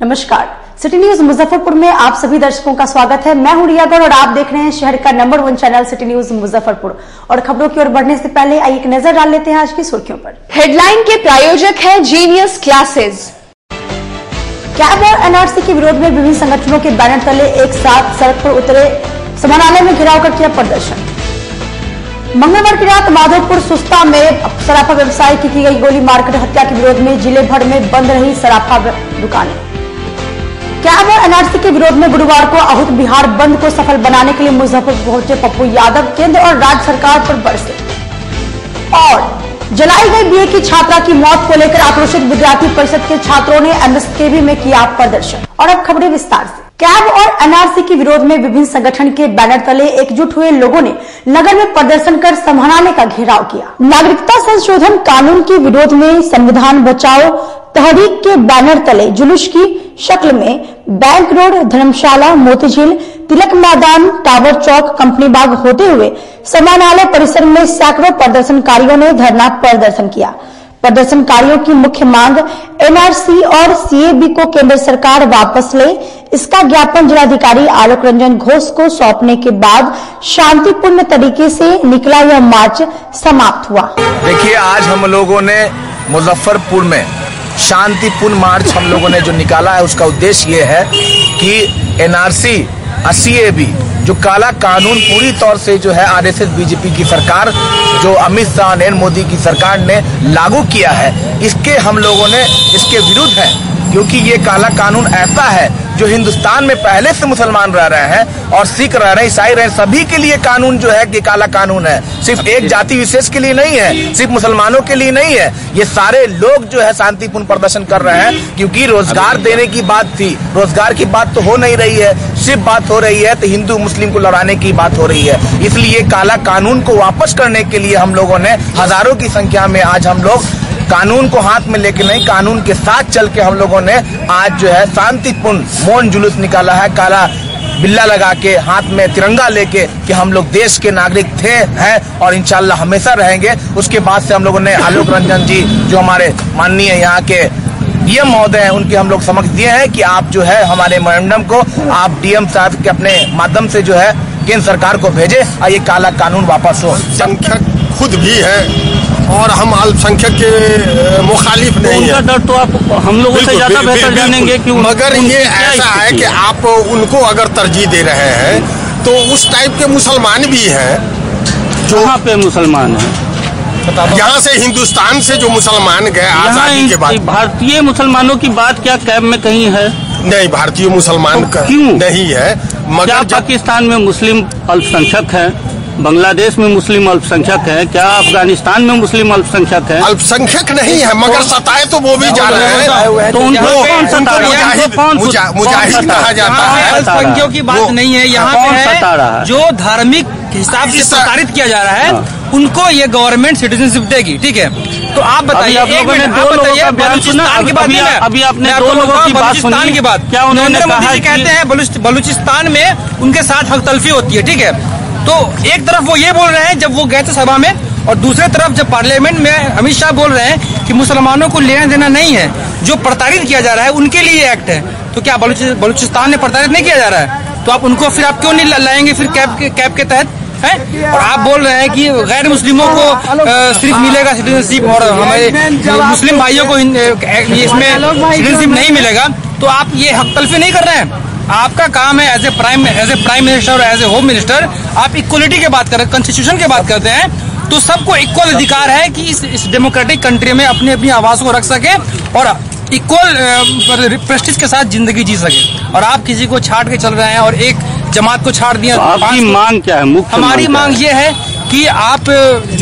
नमस्कार। City news Muzaffarpur में आप सभी दर्शकों का स्वागत है। मैं हूँ रिया गौड़ और आप देख रहे हैं शहर का number one channel city news Muzaffarpur. और खबरों की ओर बढ़ने से पहले आइए एक नज़र डाल लेते हैं आज की सुर्खियों पर। हेडलाइन के प्रायोजक है जीनियस क्लासेस कैब और एनआरसी के विरोध में विभिन्न संगठनों के बैनर तले एक साथ सड़क पर उतरे समानालय में घिराव कर किया प्रदर्शन। मंगलवार की रात माधोपुर सुस्ता में सराफा व्यवसाय की की गई गोली मारकर हत्या के विरोध में ज़िले भर में बंद रही सराफा दुकानें। कैब और एनआरसी के विरोध में गुरुवार को आहूत बिहार बंद को सफल बनाने के लिए मुजफ्फरपुर पहुँचे पप्पू यादव? केंद्र और राज्य सरकार पर बरसे। और जलाई गई बीए की छात्रा की मौत को लेकर आक्रोशित विद्यार्थी परिषद के छात्रों ने एमएसकेवी में किया प्रदर्शन। और अब खबरें विस्तार से। कैब और एनआरसी के विरोध में विभिन्न संगठन के बैनर तले एकजुट हुए लोगों ने नगर में प्रदर्शन कर समानालय का घेराव किया? नागरिकता संशोधन कानून के विरोध में संविधान बचाओ तहरीक के बैनर तले जुलूस की शक्ल में बैंक रोड, धर्मशाला, मोतीझील, तिलक मैदान, टावर चौक, कंपनी बाग होते हुए समानालय परिसर में सैकड़ों प्रदर्शनकारियों ने धरना प्रदर्शन किया। प्रदर्शनकारियों की मुख्य मांग एनआरसी और सीएबी को केंद्र सरकार वापस ले। इसका ज्ञापन जिलाधिकारी आलोक रंजन घोष को सौंपने के बाद शांतिपूर्ण तरीके से निकला यह मार्च समाप्त हुआ। देखिए, आज हम लोगों ने मुजफ्फरपुर में शांतिपूर्ण मार्च हम लोगों ने जो निकाला है, उसका उद्देश्य ये है कि एनआरसी सी जो काला कानून पूरी तौर से जो है आरएसएस बीजेपी की सरकार, जो अमित शाह नरेंद्र मोदी की सरकार ने लागू किया है, इसके हम लोगों ने, इसके विरुद्ध है, क्योंकि ये काला कानून ऐसा है जो हिंदुस्तान में पहले से मुसलमान रह रहे हैं और सिख रह रहे हैं ईसाई रहे हैं सभी के लिए कानून जो है ये काला कानून है। सिर्फ़ एक जाति विशेष के लिए नहीं है सिर्फ़ मुसलमानों के लिए नहीं है। ये सारे लोग जो है शांतिपूर्ण प्रदर्शन कर रहे हैं क्योंकि रोज़गार देने की बात थी। रोज़गार की बात तो हो नहीं रही है सिर्फ़ बात हो रही है तो हिंदू मुस्लिम को लड़ाने की बात हो रही है। इसलिए काला कानून को वापस करने के लिए हम लोगों ने हज़ारों की संख्या में आज हम लोग कानून को हाथ में लेके नहीं, कानून के साथ चल के हम लोगों ने आज जो है शांतिपूर्ण मौन जुलूस निकाला है। काला बिल्ला लगा के, हाथ में तिरंगा लेके कि हम लोग देश के नागरिक थे, हैं और इंशाल्लाह हमेशा रहेंगे। उसके बाद से हम लोगों ने आलोक रंजन जी, जो हमारे माननीय यहाँ के डीएम महोदय हैं, उनके हम लोग समझ दिए हैं कि आप जो है हमारे मेमोरेंडम को आप डीएम साहब के अपने माध्यम से जो है केंद्र सरकार को भेजे और ये काला कानून वापस हो। संख्यक खुद भी है। और हम अल्पसंख्यक के मुखालिफ नहीं उनका है। डर तो आप हम लोगों से ज़्यादा बेहतर जानेंगे कि मगर ये ऐसा है कि आप उनको अगर तरजीह दे रहे हैं तो उस टाइप के मुसलमान भी हैं जो कहाँ पे मुसलमान है? यहाँ से हिंदुस्तान से जो मुसलमान गए आज़ादी के बाद। भारतीय मुसलमानों की बात क्या कैब में कहीं है? नहीं भारतीय मुसलमान तो का क्यों? नहीं है मगर पाकिस्तान में मुस्लिम अल्पसंख्यक है? बांग्लादेश में मुस्लिम अल्पसंख्यक है। क्या अफ़गानिस्तान में मुस्लिम अल्पसंख्यक है? अल्पसंख्यक नहीं है मगर सताए तो वो भी जा रहे हैं। तो उनको कौन सता रहा है? मुजाहिद- कहा जाता है। है? अल्पसंख्यकों की बात नहीं है। यहाँ कौन पे सता रहा है? है जो धार्मिक हिसाब से प्रताड़ित किया जा रहा है उनको ये गवर्नमेंट सिटीजनशिप देगी ठीक है? तो आप बताइए आप एक लोगों ने मिनट, दो लोगों बताइए, का बयान सुना। बलूचिस्तान की बात अभी नहीं है। अभी आपने दो लोगों की बात सुनी। की बात। क्या उन्होंने कहा कहते हैं बलूच- बलूचिस्तान में उनके साथ हक तलफी होती है ठीक है? तो एक तरफ़ वो ये बोल रहे हैं, जब वो गए थे सभा में, और दूसरे तरफ़ जब पार्लियामेंट में अमित शाह बोल रहे हैं कि मुसलमानों को लेना देना नहीं है, जो प्रताड़ित किया जा रहा है, उनके लिए एक्ट है। तो क्या बलूचि- बलूचिस्तान में प्रताड़ित नहीं किया जा रहा है? तो आप उनको फिर आप क्यों नहीं लाएँगे फिर कैब के कैब के तहत, है? और आप बोल रहे हैं कि गैर मुस्लिमों को सिर्फ़ मिलेगा सिटीजनशिप और हमारे मुस्लिम भाइयों को इसमें सिटीजनशिप नहीं मिलेगा। तो आप ये हक तलफी नहीं कर रहे हैं? आपका काम है as a prime as a prime minister और एज ए होम मिनिस्टर आप इक्वलिटी की बात कर रहे हैं कॉन्स्टिट्यूशन की बात करते हैं तो सबको इक्वल अधिकार है कि इस, इस डेमोक्रेटिक कंट्री में अपनी अपनी आवाज़ को रख सके और इक्वल प्रेस्टिज के साथ ज़िंदगी जी सके। और आप किसी को छाट के चल रहे हैं और एक जमात को छाट दिया तो आपकी मांग क्या है? मुख्य हमारी मांग ये है कि आप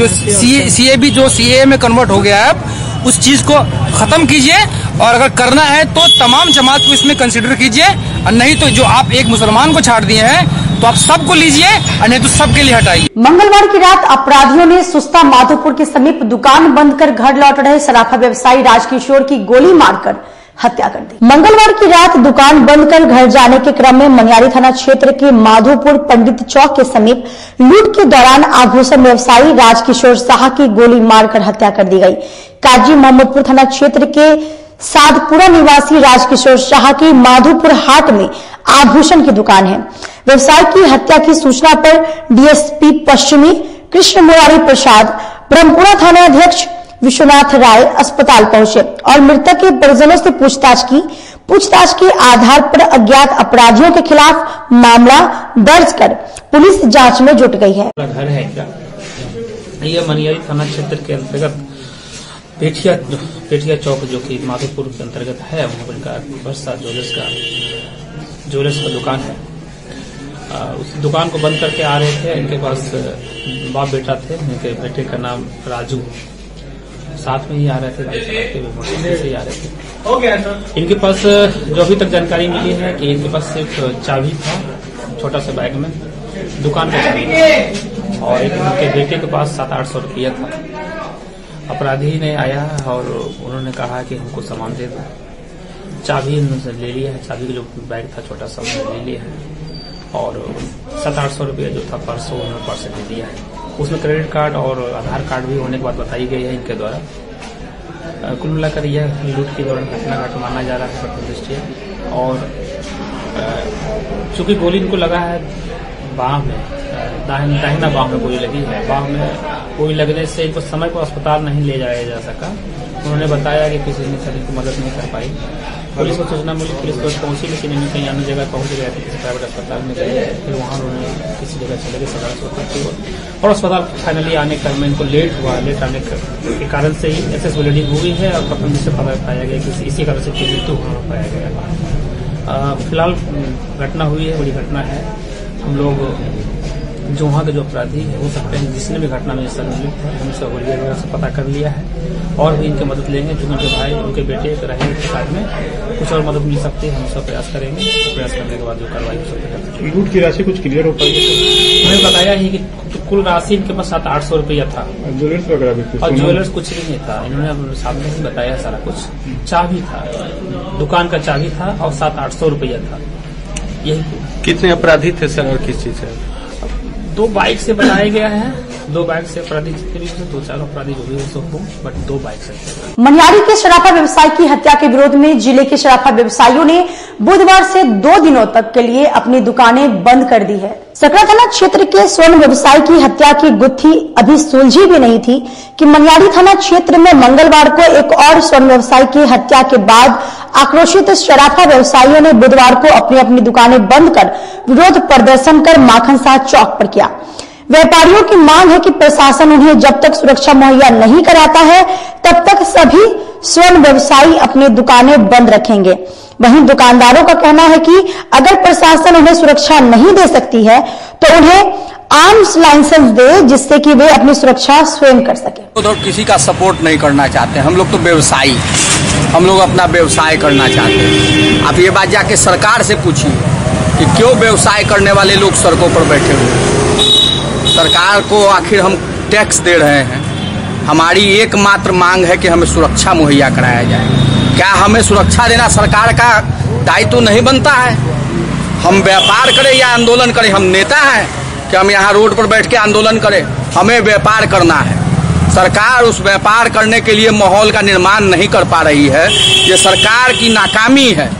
जो सी ए बी जो सी ए में कन्वर्ट हो गया है आप उस चीज़ को खत्म कीजिए और अगर करना है तो तमाम जमात को इसमें कंसिडर कीजिए। और नहीं तो जो आप एक मुसलमान को छाड़ दिए हैं तो आप सबको लीजिए और नहीं तो सबके लिए हटाइए। मंगलवार की रात अपराधियों ने सुस्ता माधोपुर के समीप दुकान बंद कर घर लौट रहे सराफा व्यवसायी राजकिशोर की गोली मारकर हत्या कर दी। मंगलवार की रात दुकान बंद कर घर जाने के क्रम में मनियारी थाना क्षेत्र के माधोपुर पंडित चौक के समीप लूट के दौरान आभूषण व्यवसायी राजकिशोर शाह की गोली मारकर हत्या कर दी गई। काजी मोहम्मदपुर थाना क्षेत्र के साधपुरा निवासी राजकिशोर शाह की माधोपुर हाट में आभूषण की दुकान है। व्यवसाय की हत्या की सूचना पर डीएसपी पश्चिमी कृष्ण मुरारी प्रसाद, ब्रह्मपुरा थाना अध्यक्ष विश्वनाथ राय अस्पताल पहुँचे और मृतक के परिजनों से पूछताछ की। पूछताछ के आधार पर अज्ञात अपराधियों के खिलाफ मामला दर्ज कर पुलिस जाँच में जुट गई है। घर है क्या? ये मनियारी थाना क्षेत्र के अंतर्गत पेठिया पेठिया चौक जो कि माधोपुर के अंतर्गत है वहाँ पर इनका वर्षा ज्वेलर्स का ज्वेलर्स का दुकान है। आ, उस दुकान को बंद करके आ रहे थे इनके पास बाप बेटा थे इनके बेटे का नाम राजू। साथ में ही आ रहे थे मोटरसाइकिल से ही आ रहे थे। इनके पास जो अभी तक जानकारी मिली है कि इनके पास सिर्फ़ चाबी था छोटा सा बैग में दुकान का चाबी और एक उनके बेटे के पास सात आठ सौ रुपया था। अपराधी ने आया और उन्होंने कहा कि हमको सामान दे दो। चाबी उन्होंने ले लिया है। चाबी का जो बैग था, छोटा सा, उन्होंने ले लिया है। और सात आठ सौ रुपया जो था, परसों उन्होंने पर्स दे दिया है। उसमें क्रेडिट कार्ड और आधार कार्ड भी होने के बाद बताई गई है इनके द्वारा। कुल मिलाकर यह लूट के दौरान घटना घट माना जा रहा है प्रथम दृष्टिया और चूँकि गोली इनको लगा है, बाह में दाहिना बाह में गोली लगी है। बाह में गोली लगने से इनको समय को अस्पताल नहीं ले जाया जा सका। उन्होंने बताया कि किसी ने सर इनको मदद नहीं कर पाई। पुलिस को सूचना मिली, पुलिस को पहुँची, लेकिन इन्हें कहीं अन्य जगह पहुँच गए थे किसी प्राइवेट अस्पताल में गए। फिर वहाँ उन्होंने किसी जगह चले गए, सदर अस्पताल की और अस्पताल फाइनली आने क्रम में इनको लेट हुआ लेट आने के के कारण से ही एस एस हुई है और प्रथम से पता पाया गया कि इसी कारण से मृत्यु होना पाया गया। फ़िलहाल, घटना हुई है, बड़ी घटना है। हम लोग जो वहाँ के जो अपराधी है हो सकते हैं। जिसने भी घटना में सम्मिलित है हम सब वरीय वगैरह से पता कर लिया है। और भी इनकी मदद लेंगे क्योंकि उनके भाई उनके बेटे रहे के साथ में। कुछ और मदद मिल सकती है हम सब प्रयास करेंगे। प्रयास करने के बाद जो कार्रवाई हो सकती है। लूट की राशि कुछ क्लियर हो पाई है? उन्होंने बताया ही कि कुल राशि इनके पास सात आठ सौ रुपया था। ज्वेलर्स वगैरह भी और ज्वेलर्स कुछ भी नहीं था। इन्होंने सामने ही बताया सारा कुछ। चाबी था। दुकान का चाबी था और सात आठ सौ रुपया था। यही। कितने अपराधी थे सर और किस चीज़ से? दो बाइक से बनाया गया है। दो बाइक से अपराधी हो, दो चार अपराधी जो भी बट दो बाइक से। मनियारी के शराफा व्यवसाय की हत्या के विरोध में ज़िले के शराफा व्यवसायियों ने बुधवार से दो दिनों तक के लिए अपनी दुकानें बंद कर दी है। सकरा थाना क्षेत्र के स्वर्ण व्यवसाय की हत्या की गुत्थी अभी सुलझी भी नहीं थी कि मनियारी थाना क्षेत्र में मंगलवार को एक और स्वर्ण व्यवसाय की हत्या के बाद आक्रोशित शराफा व्यवसायियों ने बुधवार को अपनी अपनी दुकानें बंद कर विरोध प्रदर्शन कर माखन साह चौक पर किया। व्यापारियों की मांग है कि प्रशासन उन्हें जब तक सुरक्षा मुहैया नहीं कराता है, तब तक सभी स्वर्ण व्यवसायी अपनी दुकानें बंद रखेंगे। वहीं दुकानदारों का कहना है कि अगर प्रशासन उन्हें सुरक्षा नहीं दे सकती है तो उन्हें आर्म्स लाइसेंस दे, जिससे कि वे अपनी सुरक्षा स्वयं कर सके। उधर किसी का सपोर्ट नहीं करना चाहते। हम लोग तो व्यवसायी हम लोग अपना व्यवसाय करना चाहते हैं। आप ये बात जाके सरकार से पूछिए कि क्यों व्यवसाय करने वाले लोग सड़कों पर बैठे हुए सरकार को आखिर हम टैक्स दे रहे हैं। हमारी एकमात्र मांग है कि हमें सुरक्षा मुहैया कराया जाए। क्या हमें सुरक्षा देना सरकार का दायित्व तो नहीं बनता है? हम व्यापार करें या आंदोलन करें, हम नेता हैं कि हम यहाँ रोड पर बैठ के आंदोलन करें। हमें व्यापार करना है। सरकार उस व्यापार करने के लिए माहौल का निर्माण नहीं कर पा रही है। ये सरकार की नाकामी है।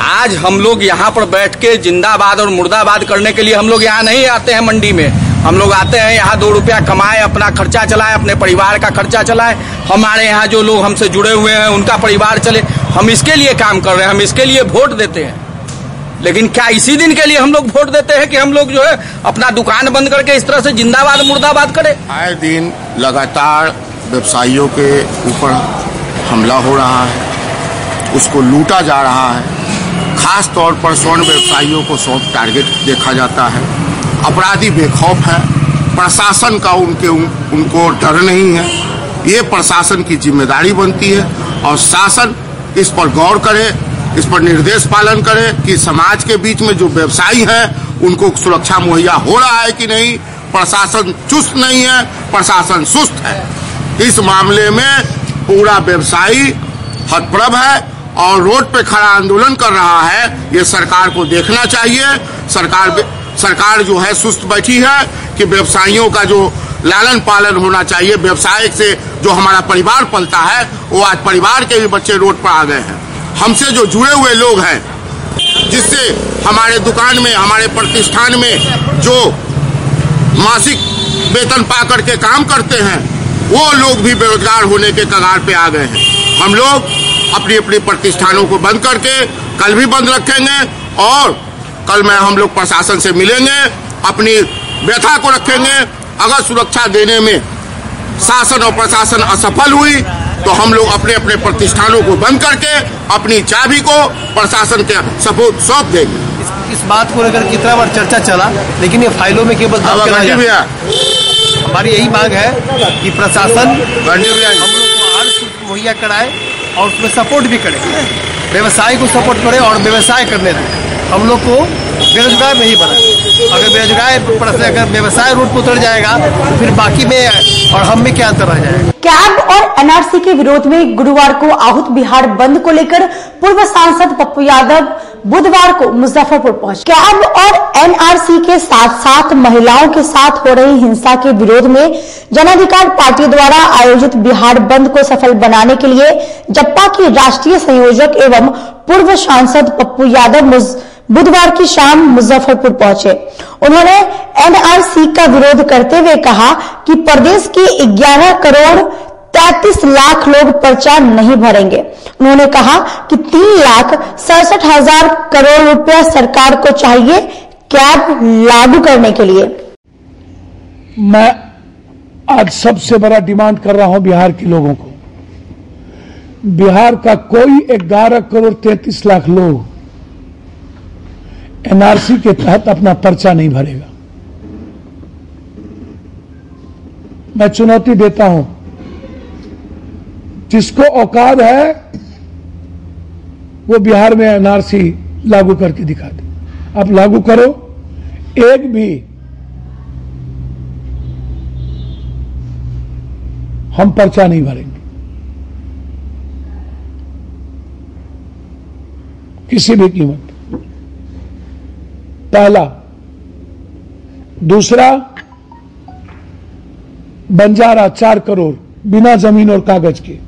आज हम लोग यहाँ पर बैठ के जिंदाबाद और मुर्दाबाद करने के लिए हम लोग यहाँ नहीं आते हैं मंडी में। हम लोग आते हैं, यहाँ दो रुपया कमाए, अपना खर्चा चलाए, अपने परिवार का खर्चा चलाए। हमारे यहाँ जो लोग हमसे जुड़े हुए हैं, उनका परिवार चले। हम इसके लिए काम कर रहे हैं, हम इसके लिए वोट देते हैं। लेकिन क्या इसी दिन के लिए हम लोग वोट देते हैं कि हम लोग जो है अपना दुकान बंद करके इस तरह से जिंदाबाद, मुर्दाबाद करें? आए दिन लगातार व्यवसायियों के ऊपर हमला हो रहा है, उसको लूटा जा रहा है। खास तौर पर स्वर्ण व्यवसायियों को सॉफ्ट टारगेट देखा जाता है। अपराधी बेखौफ है। प्रशासन का उनके उन, उनको डर नहीं है। ये प्रशासन की ज़िम्मेदारी बनती है और शासन इस पर गौर करे इस पर निर्देश पालन करे कि समाज के बीच में जो व्यवसायी हैं उनको सुरक्षा मुहैया हो रहा है कि नहीं। प्रशासन चुस्त नहीं है प्रशासन सुस्त है। इस मामले में पूरा व्यवसायी हतप्रभ है। और रोड पे खड़ा आंदोलन कर रहा है, ये सरकार को देखना चाहिए। सरकार सरकार जो है, सुस्त बैठी है कि व्यवसायियों का जो लालन पालन होना चाहिए व्यवसाय से जो हमारा परिवार पलता है, वो आज परिवार के भी बच्चे रोड पर आ गए हैं। हमसे जो जुड़े हुए लोग हैं, जिससे हमारे दुकान में, हमारे प्रतिष्ठान में जो मासिक वेतन पा करके काम करते हैं, वो लोग भी बेरोजगार होने के कगार पे आ गए हैं। हम लोग अपनी अपनी प्रतिष्ठानों को बंद करके कल भी बंद रखेंगे और कल में हम लोग प्रशासन से मिलेंगे अपनी व्यथा को रखेंगे। अगर सुरक्षा देने में शासन और प्रशासन असफल हुई तो हम लोग अपने अपने प्रतिष्ठानों को बंद करके अपनी चाबी को प्रशासन के सपोर्ट सौंप देंगे। इस बात को लेकर कितना बार चर्चा चला लेकिन ये फाइलों में केवल हमारी यही मांग है कि प्रशासन हम लोग को हर मुहैया कराए और उसमें सपोर्ट भी करें। व्यवसाय को सपोर्ट करें और व्यवसाय करने दें। हम लोग को बेरोजगार नहीं बना। अगर बेरोजगार अगर व्यवसाय रोड पर उतर जाएगा तो फिर बाकी में और हम में क्या अंतर रह जाएगा? कैब और एनआरसी के विरोध में गुरुवार को आहूत बिहार बंद को लेकर पूर्व सांसद पप्पू यादव बुधवार को मुजफ्फरपुर पहुँचे। कैब और एनआरसी के साथ साथ महिलाओं के साथ हो रही हिंसा के विरोध में जनाधिकार पार्टी द्वारा आयोजित बिहार बंद को सफल बनाने के लिए जप्पा के राष्ट्रीय संयोजक एवं पूर्व सांसद पप्पू यादव बुधवार की शाम मुजफ्फरपुर पहुँचे। उन्होंने एनआरसी का विरोध करते हुए कहा कि प्रदेश के 11 करोड़ 33 लाख लोग पर्चा नहीं भरेंगे। उन्होंने कहा कि तीन लाख सड़सठ हज़ार करोड़ रुपया सरकार को चाहिए कैब लागू करने के लिए। मैं आज सबसे बड़ा डिमांड कर रहा हूँ बिहार के लोगों को। बिहार का कोई 11 करोड़ 33 लाख लोग एनआरसी के तहत अपना पर्चा नहीं भरेगा। मैं चुनौती देता हूँ। जिसको औकात है, वो बिहार में एनआरसी लागू करके दिखा दे। आप लागू करो, एक भी हम पर्चा नहीं भरेंगे। किसी भी कीमत। पहला। दूसरा, बंजारा चार करोड़ बिना ज़मीन और कागज़ के।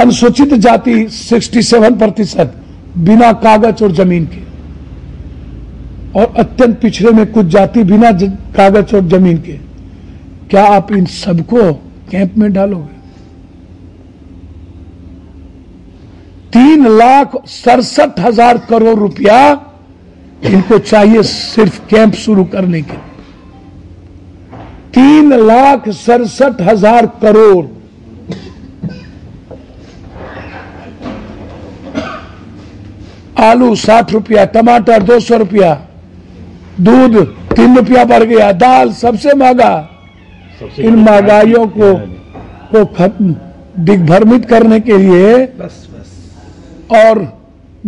अनुसूचित जाति 67 प्रतिशत बिना कागज़ और ज़मीन के। और अत्यंत पिछड़े में कुछ जाति बिना कागज़ और ज़मीन के। क्या आप इन सबको कैंप में डालोगे? तीन लाख सड़सठ हज़ार करोड़ रुपया इनको चाहिए सिर्फ़ कैंप शुरू करने के तीन लाख सड़सठ हज़ार करोड़। आलू साठ रुपया टमाटर दो सौ रुपया दूध तीन रुपया बढ़ गया दाल सबसे महँगा। इन महंगाइयों को को खत्म दिग्भ्रमित करने के लिए बस बस। और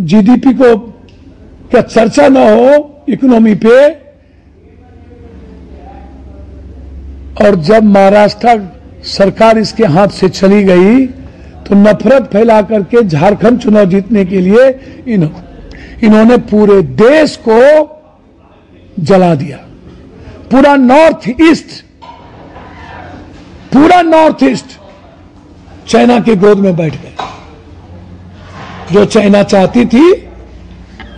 जीडीपी को क्या चर्चा ना हो इकोनॉमी पे? और जब महाराष्ट्र सरकार इसके हाथ से चली गई तो नफरत फैला करके झारखंड चुनाव जीतने के लिए इन, इन्होंने पूरे देश को जला दिया। पूरा नॉर्थ ईस्ट पूरा नॉर्थ ईस्ट चाइना के गोद में बैठ गए। जो चाइना चाहती थी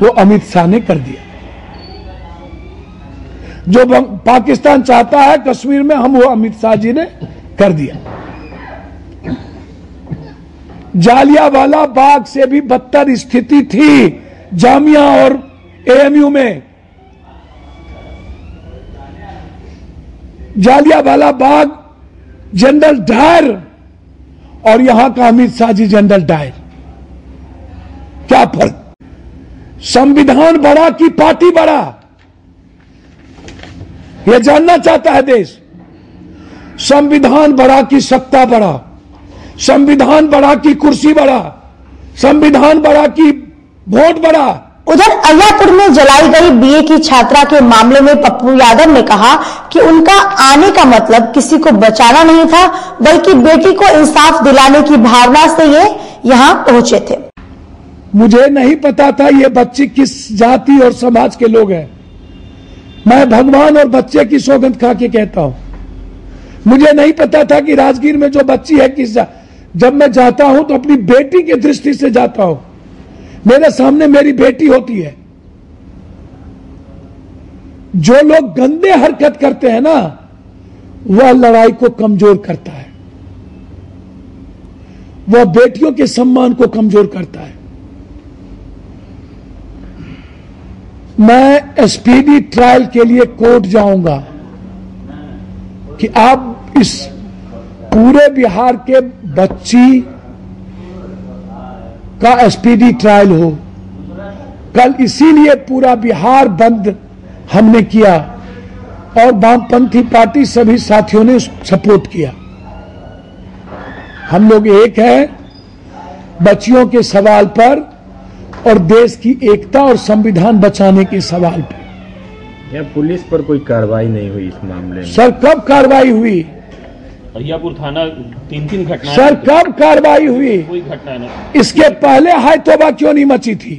वो अमित शाह ने कर दिया। जो पाकिस्तान चाहता है कश्मीर में, हम वो अमित शाह जी ने कर दिया। जालियावाला बाग से भी बदतर स्थिति थी, जामिया और एएमयू में। जालियावाला बाग, जनरल डायर, और यहाँ का अमित शाह जी जनरल डायर। क्या फ़र्क? संविधान बड़ा कि पार्टी बड़ा? यह जानना चाहता है देश, संविधान बड़ा कि सत्ता बड़ा? संविधान बड़ा कि कुर्सी बड़ा? संविधान बड़ा कि वोट बड़ा? उधर अय्यापुर में जलाई गई बीए की छात्रा के मामले में पप्पू यादव ने कहा कि उनका आने का मतलब किसी को बचाना नहीं था, बल्कि बेटी को इंसाफ दिलाने की भावना से ये यहाँ पहुँचे थे। मुझे नहीं पता था ये बच्ची किस जाति और समाज के लोग हैं। मैं भगवान और बच्चे की सौगंध खा के कहता हूँ। मुझे नहीं पता था कि राजगीर में जो बच्ची है किस जा- जब मैं जाता हूँ तो अपनी बेटी की दृष्टि से जाता हूँ। मेरे सामने मेरी बेटी होती है। जो लोग गंदे हरकत करते हैं ना, वह लड़ाई को कमज़ोर करता है। वह बेटियों के सम्मान को कमज़ोर करता है। मैं एसपीडी ट्रायल के लिए कोर्ट जाऊँगा कि आप इस पूरे बिहार के बच्ची का एसपीडी ट्रायल हो। कल इसीलिए पूरा बिहार बंद हमने किया और वामपंथी पार्टी सभी साथियों ने सपोर्ट किया। हम लोग एक हैं, बच्चियों के सवाल पर और देश की एकता और संविधान बचाने के सवाल पर यहाँ पुलिस पर कोई कार्रवाई नहीं हुई इस मामले में। सर कब कार्रवाई हुई? अहियापुर थाना तीन तीन घटना सर कब कार्रवाई हुई? कोई घटना नहीं। इसके पहले हाय तोबा क्यों नहीं मची थी?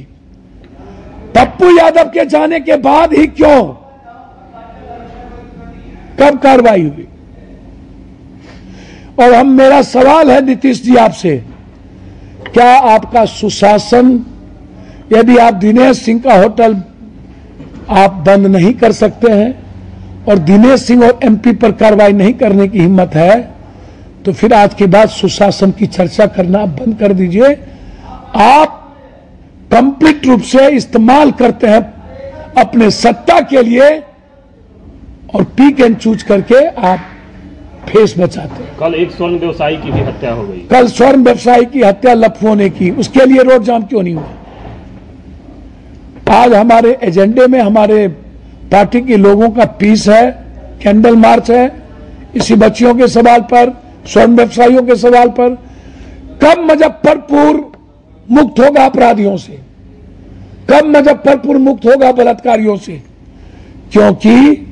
पप्पू यादव के जाने के बाद ही क्यों? कब कार्रवाई हुई? और हम मेरा सवाल है नीतीश जी आपसे क्या आपका सुशासन यदि आप दिनेश सिंह का होटल आप बंद नहीं कर सकते हैं और दिनेश सिंह और एमपी पर कार्रवाई नहीं करने की हिम्मत है तो फिर आज के बाद सुशासन की चर्चा करना आप बंद कर दीजिए। आप कंप्लीट रूप से इस्तेमाल करते हैं अपने सत्ता के लिए और पीक एंड चूज़ करके आप फेस बचाते हैं। कल एक स्वर्ण व्यवसायी की भी हत्या हो गई। कल स्वर्ण व्यवसायी की हत्या लफुओं ने की उसके लिए रोड जाम क्यों नहीं हुआ? आज हमारे एजेंडे में हमारे पार्टी के लोगों का पीस है, कैंडल मार्च है, इसी बच्चियों के सवाल पर, स्वर्ण व्यवसायियों के सवाल पर, कब मुजफ्फरपुर मुक्त होगा अपराधियों से? कब मुजफ्फरपुर मुक्त होगा बलात्कारियों से? क्योंकि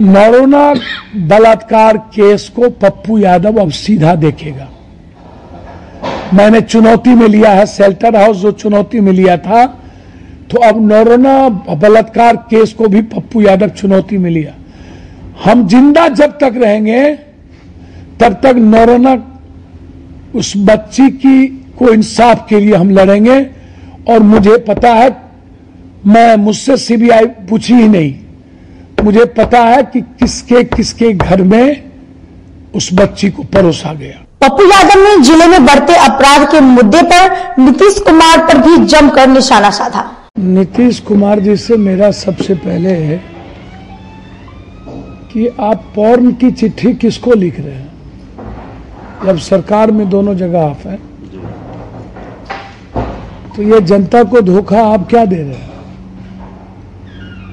नरोना बलात्कार केस को पप्पू यादव अब सीधा देखेगा। मैंने चुनौती में लिया है सेल्टर हाउस जो चुनौती में लिया था तो अब नरोना बलात्कार केस को भी पप्पू यादव चुनौती में लिया। हम ज़िंदा जब तक रहेंगे, तब तक नरोना उस बच्ची की, को इंसाफ के लिए हम लड़ेंगे, और मुझे पता है, मैं मुझसे सीबीआई पूछी ही नहीं। मुझे पता है कि किसके किसके घर में उस बच्ची को परोसा गया। पप्पू यादव ने ज़िले में बढ़ते अपराध के मुद्दे पर नीतीश कुमार पर भी जमकर निशाना साधा। नीतीश कुमार जी से मेरा सबसे पहले है कि आप पौर्न की चिट्ठी किसको लिख रहे हैं? जब सरकार में दोनों जगह आप हैं तो ये जनता को धोखा आप क्या दे रहे हैं?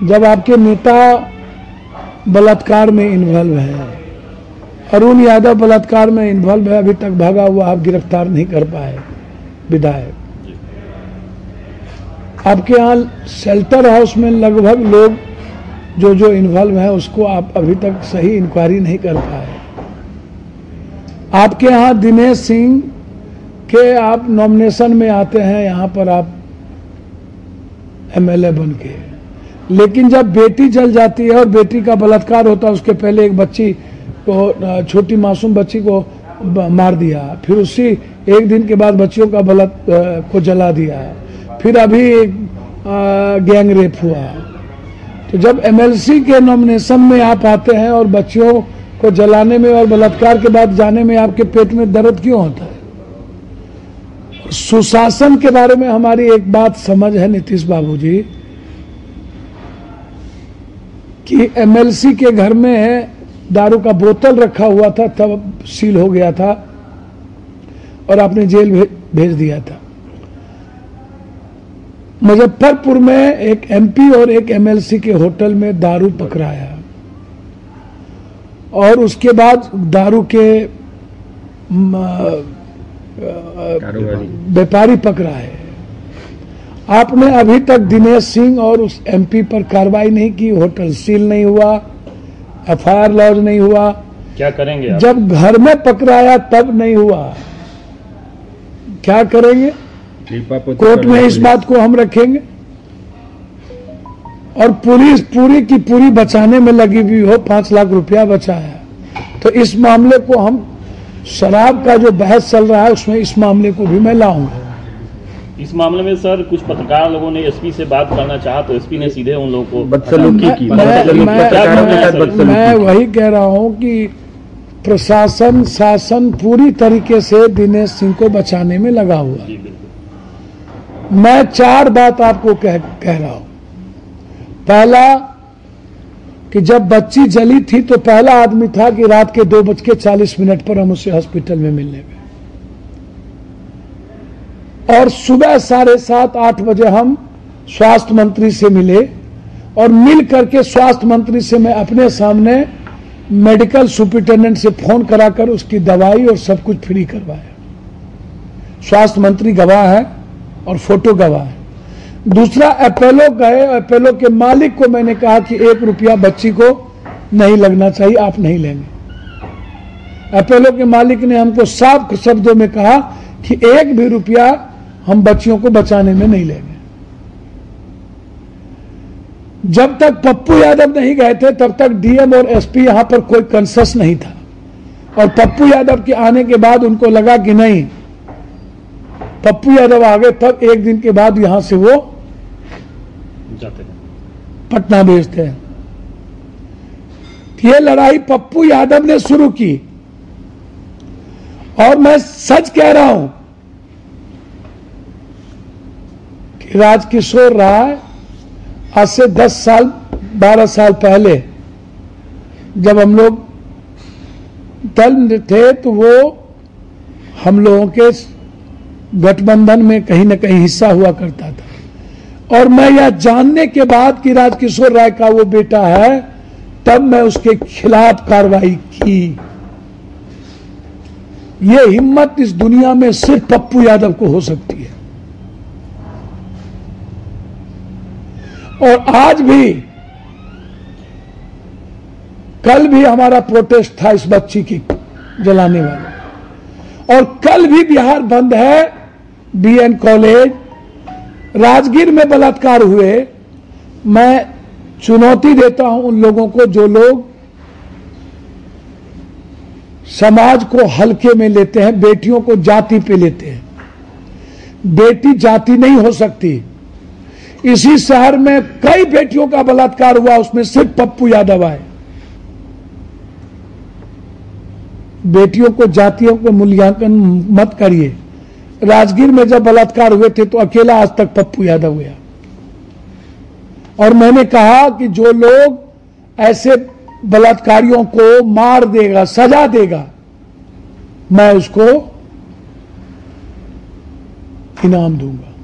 जब आपके नेता बलात्कार में इन्वॉल्व है अरुण यादव बलात्कार में इन्वॉल्व है, अभी तक भागा हुआ आप गिरफ़्तार नहीं कर पाए, विधायक। आपके यहाँ शेल्टर हाउस में लगभग लोग जो जो इन्वॉल्व है, उसको आप अभी तक सही इंक्वायरी नहीं कर पाए। आपके यहाँ दिनेश सिंह के आप नॉमिनेशन में आते हैं, यहाँ पर आप एमएलए बन के। लेकिन जब बेटी जल जाती है और बेटी का बलात्कार होता है, उसके पहले एक बच्ची को छोटी मासूम बच्ची को मार दिया। फिर उसी एक दिन के बाद बच्चियों का बलात् को जला दिया। फिर अभी गैंग रेप हुआ। तो जब एमएलसी के नॉमिनेशन में आप आते हैं और बच्चियों को जलाने में और बलात्कार के बाद जाने में आपके पेट में दर्द क्यों होता है? सुशासन के बारे में हमारी एक बात समझ है नीतीश बाबू जी कि एमएलसी के घर में दारू का बोतल रखा हुआ था तब सील हो गया था और आपने जेल भे, भेज दिया था। मुजफ्फरपुर में एक एमपी और एक एमएलसी के होटल में दारू पकड़ाया और उसके बाद दारू के व्यापारी पकड़ाए। आपने अभी तक दिनेश सिंह और उस एमपी पर कार्रवाई नहीं की होटल सील नहीं हुआ। एफआईआर लॉन्च नहीं हुआ। क्या करेंगे आप? जब घर में पकड़ाया तब नहीं हुआ। क्या करेंगे? कोर्ट में इस बात को हम रखेंगे। और पुलिस पूरी की पूरी बचाने में लगी हुई हो पाँच लाख रुपया बचाया। तो इस मामले को हम शराब का जो बहस चल रहा है उसमें इस मामले को भी मैं लाऊँगा। इस मामले में सर कुछ पत्रकार लोगों ने एसपी से बात करना चाहा तो एसपी ने सीधे उन लोगों को बदसलूकी की। मैं, मैं, पत्रकारों मैं, मैं वही कह रहा हूँ कि प्रशासन शासन पूरी तरीके से दिनेश सिंह को बचाने में लगा हुआ है। मैं चार बात आपको कह, कह रहा हूँ। पहला कि जब बच्ची जली थी तो पहला आदमी था कि रात के दो बज के चालीस मिनट पर हम उसे हॉस्पिटल में मिलने गए। और सुबह साढ़े सात, आठ बजे हम स्वास्थ्य मंत्री से मिले और मिल करके स्वास्थ्य मंत्री से मैं अपने सामने मेडिकल सुपरिटेंडेंट से फ़ोन कराकर उसकी दवाई और सब कुछ फ्री करवाया। स्वास्थ्य मंत्री गवाह है और फ़ोटो गवाह है। दूसरा अपेलो गए अपेलो के मालिक को मैंने कहा कि एक रुपया बच्ची को नहीं लगना चाहिए, आप नहीं लेंगे। अपेलो के मालिक ने हमको साफ़ शब्दों में कहा कि एक भी रुपया हम बच्चियों को बचाने में नहीं लेंगे। जब तक पप्पू यादव नहीं गए थे तब तक डीएम और एसपी यहाँ पर कोई कंसस नहीं था। और पप्पू यादव के आने के बाद उनको लगा कि नहीं पप्पू यादव आ गए तब एक दिन के बाद यहाँ से वो जाते हैं पटना भेजते हैं। ये लड़ाई पप्पू यादव ने शुरू की। और मैं सच कह रहा हूँ कि राजकिशोर राय आज से 10 साल 12 साल पहले, जब हम लोग दल थे तो वो हम लोगों के गठबंधन में कहीं ना कहीं हिस्सा हुआ करता था। और मैं यह जानने के बाद कि राजकिशोर राय का वो बेटा है, तब मैं उसके खिलाफ कार्रवाई की। ये हिम्मत इस दुनिया में सिर्फ़ पप्पू यादव को हो सकती है। और आज भी, कल भी हमारा प्रोटेस्ट था इस बच्ची की जलाने वाले। और कल भी बिहार बंद है बीएन कॉलेज राजगीर में बलात्कार हुए। मैं चुनौती देता हूँ उन लोगों को जो लोग समाज को हल्के में लेते हैं, बेटियों को जाति पे लेते हैं। बेटी जाति नहीं हो सकती। इसी शहर में कई बेटियों का बलात्कार हुआ, उसमें सिर्फ़ पप्पू यादव आए। बेटियों को, जातियों को मूल्यांकन मत करिए। राजगीर में जब बलात्कार हुए थे तो अकेला आज तक पप्पू यादव हुआ। और मैंने कहा कि जो लोग ऐसे बलात्कारियों को मार देगा, सजा देगा, मैं उसको इनाम दूँगा।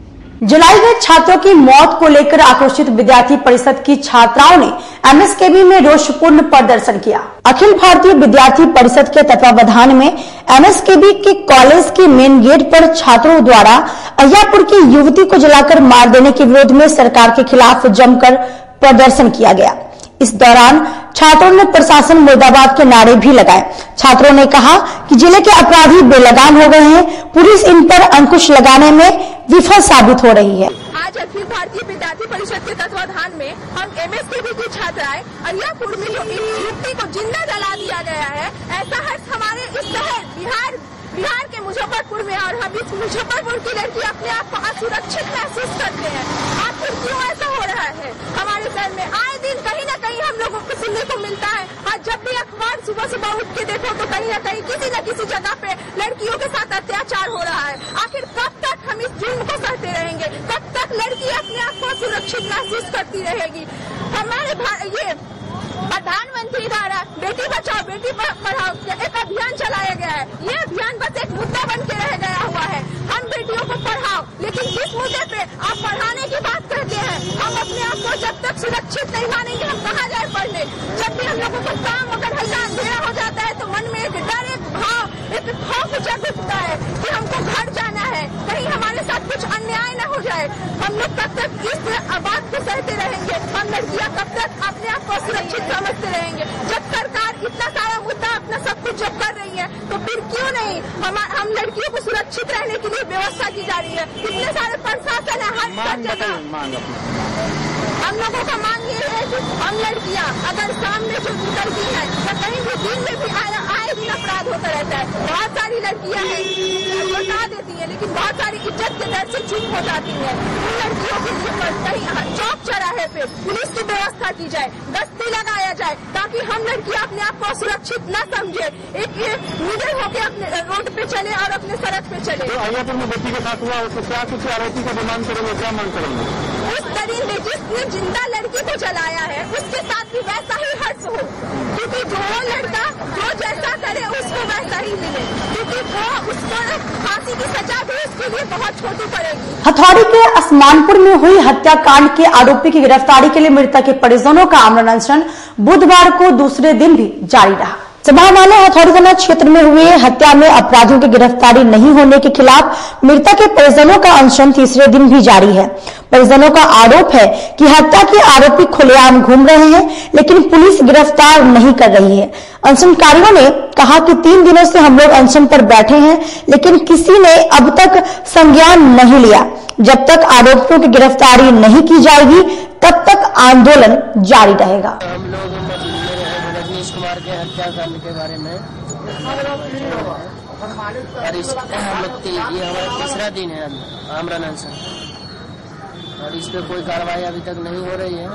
जुलाई में छात्रों की मौत को लेकर आक्रोशित विद्यार्थी परिषद की छात्राओं ने एमएसकेबी में रोषपूर्ण प्रदर्शन किया। अखिल भारतीय विद्यार्थी परिषद के तत्वावधान में एमएसकेबी के कॉलेज के मेन गेट पर छात्रों द्वारा अहियापुर की युवती को जलाकर मार देने के विरोध में सरकार के खिलाफ जमकर प्रदर्शन किया गया। इस दौरान छात्रों ने प्रशासन मुर्दाबाद के नारे भी लगाए। छात्रों ने कहा कि ज़िले के अपराधी बेलगाम हो गए हैं। पुलिस इन पर अंकुश लगाने में विफल साबित हो रही है। आज अखिल भारतीय विद्यार्थी परिषद के तत्वाधान में हम एमएसकेबी की छात्राएँ अरियापुर में युवती को ज़िंदा जला दिया गया है। ऐसा हर्ष हमारे इस शहर, बिहार बिहार के मुजफ्फरपुर में और हम इस मुजफ्फरपुर की लड़की अपने आप को असुरक्षित महसूस करते हैं। आखिर क्यों ऐसा हो रहा है? हमारे शहर में आए दिन कहीं न कहीं हम लोगों को सुनने को मिलता है। और जब भी अखबार सुबह सुबह उठ के देखो तो कहीं न कहीं किसी न किसी जगह पे लड़कियों के साथ अत्याचार हो रहा है। आखिर कब तक हम इस जुर्म को सहते रहेंगे? कब तक लड़की अपने आप को सुरक्षित महसूस करती रहेगी? हमारे ये प्रधानमंत्री द्वारा बेटी बचाओ, बेटी पढ़ाओ, एक अभियान चलाया गया है। ये अभियान बस एक मुद्दा बन के रह गया हुआ है। हम बेटियों को पढ़ाओ, लेकिन किस मुद्दे पे आप पढ़ाने की बात करते हैं। हम अपने आप को जब तक सुरक्षित नहीं मानेंगे, हम कहाँ जाए पढ़ने? जब भी हम लोगों को काम अगर हल्का अंधेरा हो जाता है तो मन में एक डर, एक भाव एक खौफ जग उठता है कि हमको घर जाना है कहीं हमारे साथ कुछ अन्याय न हो जाए। हम लोग कब तक इस बात को सहते रहेंगे। हम लड़कियाँ कब तक अपने आप को सुरक्षित समझते रहेंगे। जब सरकार इतना सारा मुद्दा अपना सब कुछ जब कर रही है तो फिर क्यों नहीं हम हम लड़कियों को सुरक्षित रहने के लिए व्यवस्था की जा रही है? इतने सारे प्रशासन है हर जगह। हम लोगों का मांग ये है कि हम लड़कियाँ अगर सामने जो निकलती हैं या कहीं भी दिन में भी आए आए दिन अपराध होता रहता है। बहुत सारी लड़कियाँ हैं बता देती हैं लेकिन बहुत सारी इज़्ज़त के डर से चुप हो जाती हैं। उन लड़कियों के लिए कहीं चौक चौराहे पे पुलिस की व्यवस्था की जाए गश्ती लगाया जाए ताकि हम लड़कियाँ अपने आप को सुरक्षित न समझे। एक निडर होकर अपने रोड पे चले और अपने सड़क पे चले। अहियापुर में बेटी के साथ हुआ उसको क्या कुछ आरोपी का डिमांड करेंगे क्या मांग करेंगे? उस दरिंदे जिसने ज़िंदा लड़की को जलाया है, उसके साथ भी वैसा ही हर्ष हो। क्योंकि जो लड़का जो जैसा करे, उसको वैसा ही मिले। क्योंकि वो उसको फांसी की सजा भी उसके लिए बहुत छोटी पड़ेगी। हथौड़ी के असमानपुर में हुई हत्याकांड के आरोपी की गिरफ्तारी के लिए मृतक के परिजनों का आमरण अनशन बुधवार को दूसरे दिन भी जारी रहा। समाहरणालय हथौड़ी थाना क्षेत्र में हुए हत्या में अपराधियों की गिरफ्तारी नहीं होने के खिलाफ मृतक के परिजनों का अनशन तीसरे दिन भी जारी है। परिजनों का आरोप है कि हत्या के आरोपी खुलेआम घूम रहे हैं, लेकिन पुलिस गिरफ़्तार नहीं कर रही है। अनशनकारियों ने कहा कि तीन दिनों से हम लोग अनशन पर बैठे हैं, लेकिन किसी ने अब तक संज्ञान नहीं लिया। जब तक आरोपियों की गिरफ्तारी नहीं की जाएगी, तब तक आंदोलन जारी रहेगा रजनीश कुमार के हत्याकांड के बारे में और इस हम लोग ती- ये तीसरा दिन है आमरण अनशन। और इस पे कोई कार्रवाई अभी तक नहीं हो रही है।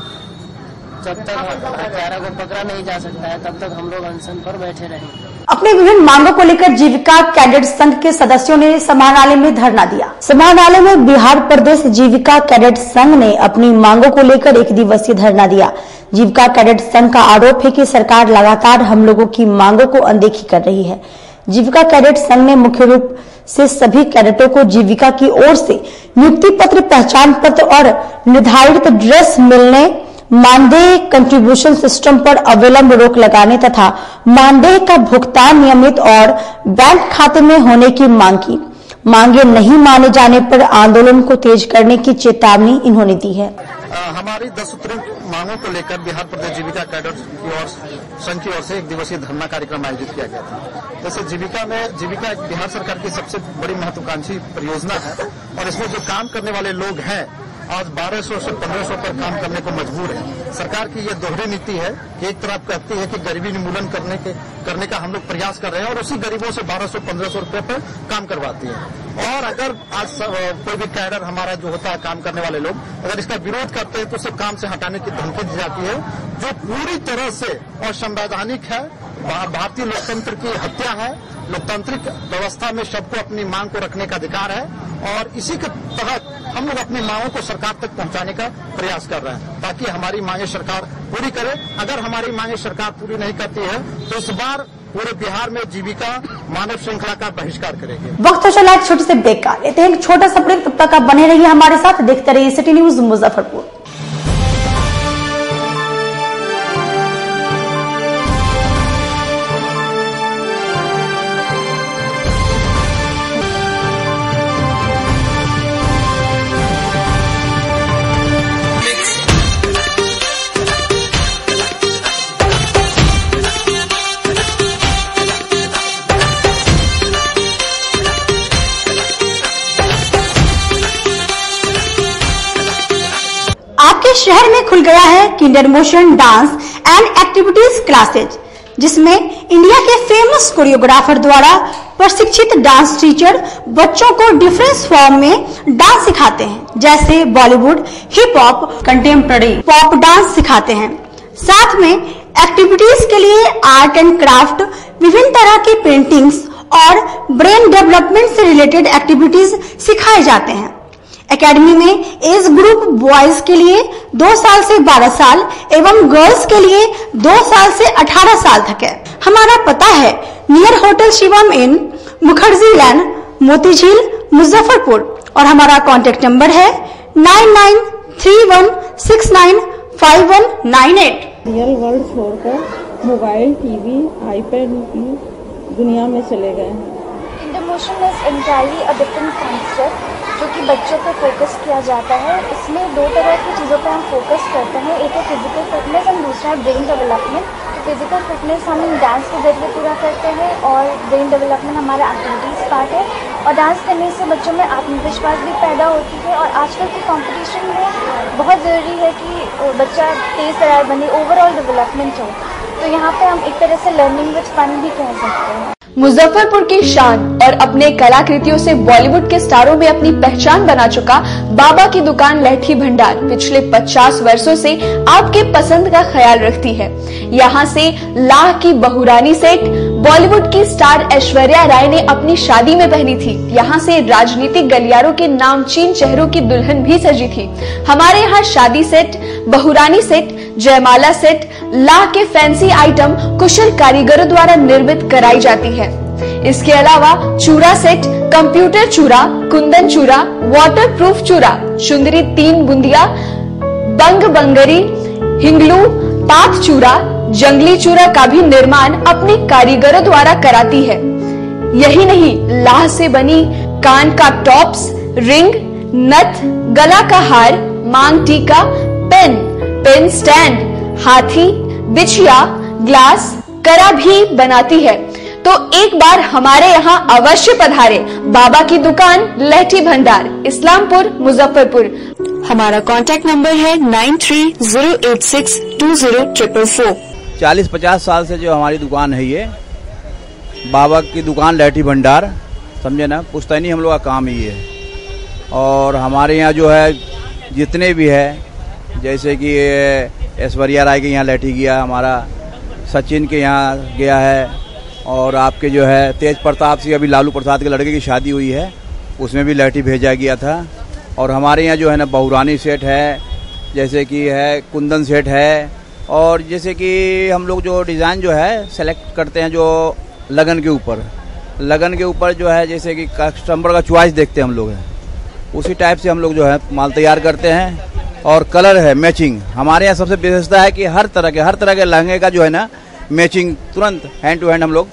जब तक हत्यारा को पकड़ा नहीं जा सकता है, तब तक हम लोग अनशन पर बैठे रहेंगे अपनी विभिन्न मांगों को लेकर जीविका कैडेट संघ के सदस्यों ने समाहरणालय में धरना दिया। समाहरणालय में बिहार प्रदेश जीविका कैडेट संघ ने अपनी मांगों को लेकर एक दिवसीय धरना दिया। जीविका कैडेट संघ का आरोप है कि सरकार लगातार हम लोगों की मांगों को अनदेखी कर रही है। जीविका कैडेट संघ ने मुख्य रूप से सभी कैडेटों को जीविका की ओर से नियुक्ति पत्र, पहचान पत्र और निर्धारित ड्रेस मिलने, मानदेय कंट्रीब्यूशन सिस्टम पर अविलंब रोक लगाने तथा मानदेय का भुगतान नियमित और बैंक खाते में होने की मांग की। मांगे नहीं माने जाने पर आंदोलन को तेज करने की चेतावनी इन्होंने दी है। आ, हमारी दस सूत्री मांगों को लेकर बिहार प्रदेश जीविका कैडर की ओर संघ की ओर से एक दिवसीय धरना कार्यक्रम आयोजित किया गया था। जैसे जीविका में जीविका बिहार सरकार की सबसे बड़ी महत्वाकांक्षी परियोजना है और इसमें जो काम करने वाले लोग हैं आज 1200 से 1500 पर काम करने को मजबूर है। सरकार की यह दोहरी नीति है कि एक तरफ़ कहती है कि गरीबी निर्मूलन करने के, करने का हम लोग प्रयास कर रहे हैं और उसी गरीबों से 1200 1500 रुपए पर काम करवाती है। और अगर आज कोई भी कैडर हमारा जो होता है काम करने वाले लोग, अगर इसका विरोध करते हैं तो उसे काम से हटाने की धमकी दी जाती है, जो पूरी तरह से असंवैधानिक है भारतीय लोकतंत्र की हत्या है। लोकतांत्रिक व्यवस्था में सबको अपनी मांग को रखने का अधिकार है और इसी के तहत हम लोग अपनी मांगों को सरकार तक पहुँचाने का प्रयास कर रहे हैं ताकि हमारी मांगे सरकार पूरी करे। अगर हमारी मांगे सरकार पूरी नहीं करती है तो इस बार पूरे बिहार में जीविका मानव श्रृंखला का बहिष्कार करेगी। वक्त हो चला एक छोटे से ब्रेक का। लेते हैं एक छोटा सा ब्रेक तब तक आप बने रहिए हमारे साथ। देखते रहिए city news Muzaffarpur. Kinder motion dance and activities classes जिसमें इंडिया के फ़ेमस कोरियोग्राफर द्वारा प्रशिक्षित डांस टीचर बच्चों को डिफरेंस फॉर्म में डांस सिखाते हैं, जैसे Bollywood hip hop contemporary pop dance सिखाते हैं। साथ में एक्टिविटीज़ के लिए आर्ट एंड क्राफ्ट विभिन्न तरह की पेंटिंग्स और ब्रेन डेवलपमेंट से रिलेटेड एक्टिविटीज़ सिखाए जाते हैं। एकेडमी में एज ग्रुप बॉयज़ के लिए दो साल से बारह साल एवं गर्ल्स के लिए दो साल से अठारह साल तक है। हमारा पता है near hotel Shivam inn Mukherjee land Motijheel Muzaffarpur और हमारा कॉन्टेक्ट नंबर है nine nine three one six nine five one nine eight real world छोड़कर मोबाइल टीवी आईपैड की दुनिया में चले गए। हैं intermotion is entirely a different concept जो कि बच्चों पे फोकस किया जाता है, इसमें दो तरह की चीज़ों पे हम फोकस करते हैं। एक है फ़िज़िकल फिटनेस और दूसरा है ब्रेन डेवलपमेंट तो फ़िज़िकल फिटनेस हम डांस के ज़रिए पूरा करते हैं और ब्रेन डेवलपमेंट हमारा एक्टिविटीज़ पार्ट है। और डांस करने से बच्चों में आत्मविश्वास भी पैदा होती है और आजकल के कॉम्पिटिशन में बहुत ज़रूरी है कि बच्चा तेज़ तरार बने ओवरऑल डेवलपमेंट हो। तो यहाँ पे हम एक तरह से लर्निंग विद फन भी कह सकते हैं। मुजफ्फरपुर की शान और अपने कलाकृतियों से बॉलीवुड के स्टारों में अपनी पहचान बना चुका बाबा की दुकान लहठी भंडार पिछले 50 वर्षों से आपके पसंद का ख्याल रखती है। यहाँ से लाह की बहुरानी सेट बॉलीवुड की स्टार ऐश्वर्या राय ने अपनी शादी में पहनी थी। यहाँ से राजनीतिक गलियारों के नामचीन चेहरों की दुल्हन भी सजी थी। हमारे यहाँ शादी सेट बहुरानी सेट जयमाला सेट लाह के फैंसी आइटम कुशल कारीगरों द्वारा निर्मित कराई जाती है। इसके अलावा चूरा सेट, कंप्यूटर चूरा, कुंदन चूरा वाटर प्रूफ चूरा, सुंदरी तीन बुंदिया, बंग बंगरी, हिंगलू, पात चूरा, जंगली चूरा का भी निर्माण अपने कारीगरों द्वारा कराती है। यही नहीं, लाह से बनी कान का टॉप्स, रिंग, नथ, गला का हार, मांग टीका, पेन पेन स्टैंड, हाथी, बिछिया, ग्लास, करा भी बनाती है। तो एक बार हमारे यहाँ अवश्य पधारे बाबा की दुकान लहठी भंडार इस्लामपुर मुजफ्फरपुर। हमारा कॉन्टैक्ट नंबर है nine three zero eight six two zero triple four चालीस पचास साल से जो हमारी दुकान है ये बाबा की दुकान लैठी भंडार समझे ना? पुश्तैनी हम लोग का काम ही है और हमारे यहाँ जो है जितने भी है जैसे कि ऐश्वर्या राय के यहाँ लैठी गया हमारा सचिन के यहाँ गया है और आपके जो है, तेज प्रताप सिंह, अभी लालू प्रसाद के लड़के की शादी हुई है, उसमें भी लहठी भेजा गया था। और हमारे यहाँ जो है ना, बहुरानी सेट है, जैसे कि है, कुंदन सेट है, और जैसे कि हम लोग जो डिज़ाइन जो है सेलेक्ट करते हैं जो लगन के ऊपर। लगन के ऊपर जो है, जैसे कि कस्टमर का चॉइस देखते हैं हम लोग। हैं उसी टाइप से हम लोग जो है, माल तैयार करते हैं, और कलर है मैचिंग हमारे यहाँ सबसे विशेषता है कि हर तरह के, हर तरह के लहंगे का जो है ना मैचिंग तुरंत हैंड टू हैंड हम लोग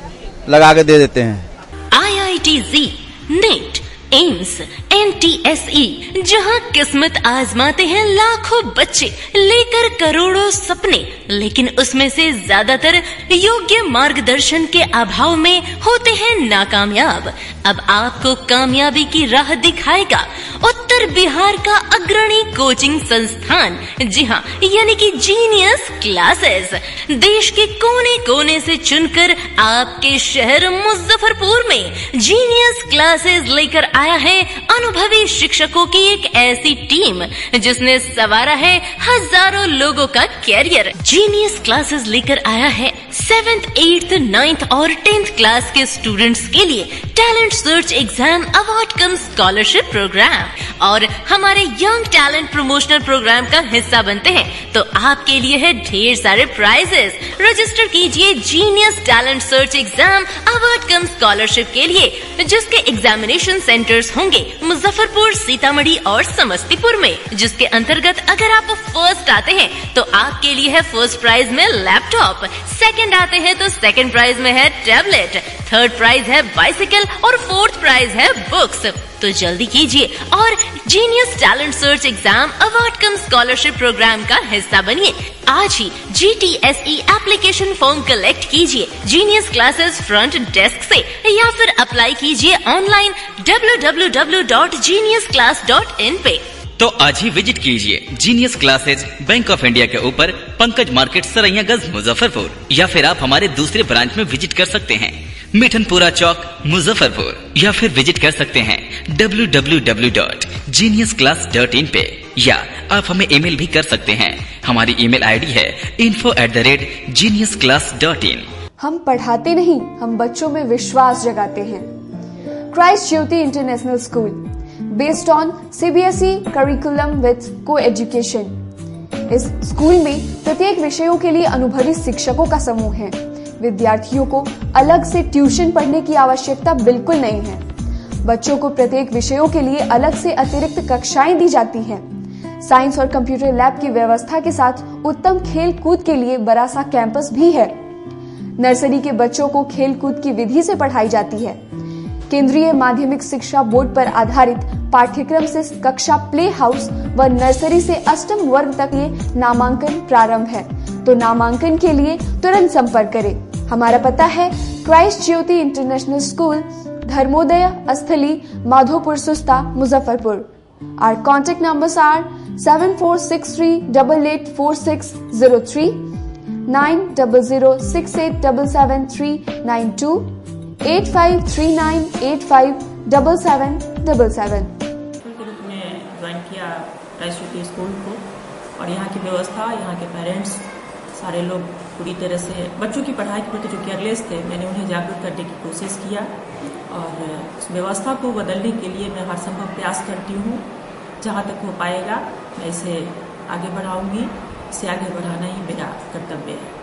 लगा के दे देते हैं। I I T JEE NET AIIMS N T S E जहाँ किस्मत आजमाते हैं लाखों बच्चे, लेकर करोड़ों सपने, लेकिन उसमें से ज़्यादातर योग्य मार्गदर्शन के अभाव में होते हैं नाकामयाब। अब आपको कामयाबी की राह दिखाएगा उत्तर बिहार का अग्रणी कोचिंग संस्थान। जी हाँ यानी कि जीनियस क्लासेस देश के कोने कोने से चुनकर आपके शहर मुजफ्फरपुर में जीनियस क्लासेस लेकर आया है अनुभवी शिक्षकों की एक ऐसी टीम जिसने सवारा है हज़ारों लोगों का कैरियर जीनियस क्लासेस लेकर आया है सेवेंथ एट्थ नाइन्थ और टेंथ क्लास के स्टूडेंट्स के लिए talent search exam award cum scholarship programme और हमारे यंग टैलेंट प्रमोशनल प्रोग्राम का हिस्सा बनते हैं। तो आपके लिए है ढेर सारे प्राइजेस रजिस्टर कीजिए genius talent search exam award cum scholarship के लिए, जिसके एग्जामिनेशन सेंटर्स होंगे मुजफ्फरपुर, सीतामढ़ी और समस्तीपुर में, जिसके अंतर्गत अगर आप फ़र्स्ट आते हैं तो आपके लिए है फ़र्स्ट प्राइज में लैपटॉप सेकंड आते हैं तो सेकंड प्राइज में है टैबलेट थर्ड प्राइज है बाइसिकल और फोर्थ प्राइज है बुक्स तो जल्दी कीजिए और genius talent search exam award cum scholarship programme का हिस्सा बनिए। आज ही G T S E application form collect कीजिए। जीनियस क्लासेस फ्रंट डेस्क से या फिर अप्लाई कीजिए online W W W dot genius class dot in पे। तो आज ही विज़िट कीजिए genius classes bank of India के ऊपर पंकज मार्केट सरैयागंज मुजफ्फरपुर। या फिर आप हमारे दूसरे ब्रांच में विज़िट कर सकते हैं मिठनपुरा चौक, मुजफ्फरपुर। या फिर विज़िट कर सकते हैं www.geniusclass.in पे। या आप हमें ईमेल भी कर सकते हैं। हमारी ईमेल आईडी है info at the rate geniusclass.in हम पढ़ाते नहीं, हम बच्चों में विश्वास जगाते हैं। Christ Jyoti international school based on CBSE curriculum with co education इस स्कूल में प्रत्येक विषयों के लिए अनुभवी शिक्षकों का समूह है। विद्यार्थियों को अलग से ट्यूशन पढ़ने की आवश्यकता बिल्कुल नहीं है। बच्चों को प्रत्येक विषयों के लिए अलग से अतिरिक्त कक्षाएँ दी जाती हैं। साइंस और कंप्यूटर लैब की व्यवस्था के साथ उत्तम खेल कूद के लिए बड़ा सा कैंपस भी है। नर्सरी के बच्चों को खेल कूद की विधि से पढ़ाई जाती है। केंद्रीय माध्यमिक शिक्षा बोर्ड पर आधारित पाठ्यक्रम से कक्षा प्ले हाउस व नर्सरी से अष्टम वर्ग तक ये नामांकन प्रारंभ है। तो नामांकन के लिए तुरंत संपर्क करें। हमारा पता है Christ Jyoti international school Dharmoday Sthali Madhopur Susta Muzaffarpur. Our contact numbers are 7463884603, 9006877392, 8539857777. में ज्वाइन किया को और यहाँ की व्यवस्था, यहाँ के पेरेंट्स सारे लोग पूरी तरह से, बच्चों की पढ़ाई के प्रति जो केयरलेस थे, मैंने उन्हें जागरूक करने की कोशिश किया और उस व्यवस्था को बदलने के लिए मैं हर संभव प्रयास करती हूँ। जहाँ तक हो पाएगा, मैं इसे आगे बढ़ाऊँगी। इसे आगे बढ़ाना ही मेरा कर्तव्य है।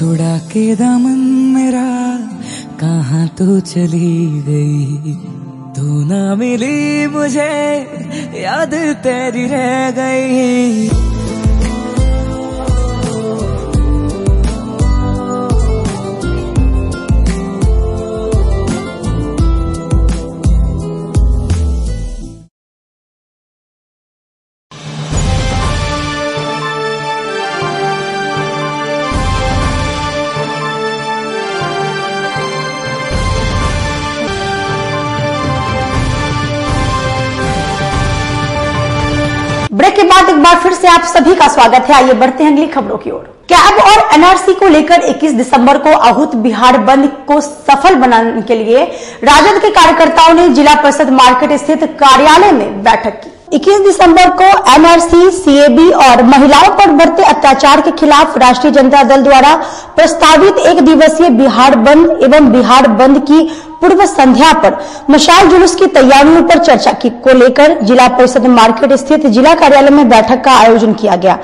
छुड़ा के दामन मेरा, कहाँ तो चली गई? तू ना मिली मुझे, याद तेरी रह गई। आप सभी का स्वागत है। आइए बढ़ते हैं अगली खबरों की ओर। कैब और एनआरसी को लेकर 21 दिसंबर को आहूत बिहार बंद को सफल बनाने के लिए राजद के कार्यकर्ताओं ने जिला परिषद मार्केट स्थित कार्यालय में बैठक की। 21 दिसंबर को एनआरसी, सीएबी और महिलाओं पर बढ़ते अत्याचार के खिलाफ राष्ट्रीय जनता दल द्वारा प्रस्तावित एक दिवसीय बिहार बंद एवं बिहार बंद की पूर्व संध्या पर मशाल जुलूस की तैयारियों पर चर्चा की को लेकर जिला परिषद मार्केट स्थित जिला कार्यालय में बैठक का आयोजन किया गया।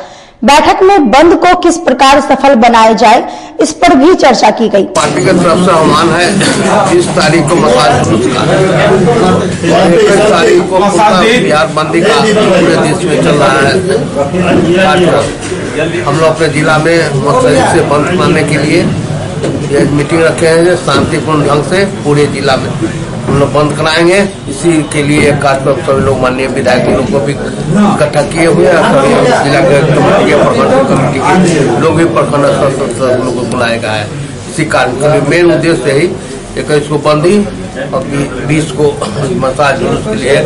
बैठक में बंद को किस प्रकार सफल बनाया जाए, इस पर भी चर्चा की गई। पार्टी की तरफ़ से आह्वान है, इस तारीख को मसाज तारीख को बिहार बंदी का पूरे देश में चल रहा है। हम लोग अपने जिला में मकसद से बंद करने के लिए मीटिंग रखे हैं, शांतिपूर्ण ढंग से पूरे जिला में। लोग बंद कराएँगे। इसी के लिए एक कार्यक्रम सभी लोग माननीय विधायक लोग को भी इकट्ठा किए हुए जिला प्रखंड कमेटी के लोग भी प्रखंड स्तर लोग को बुलाया गया है। इसी कार्य मेन उद्देश्य यही इसको बंद बंदी और बीस को मसाज के लिए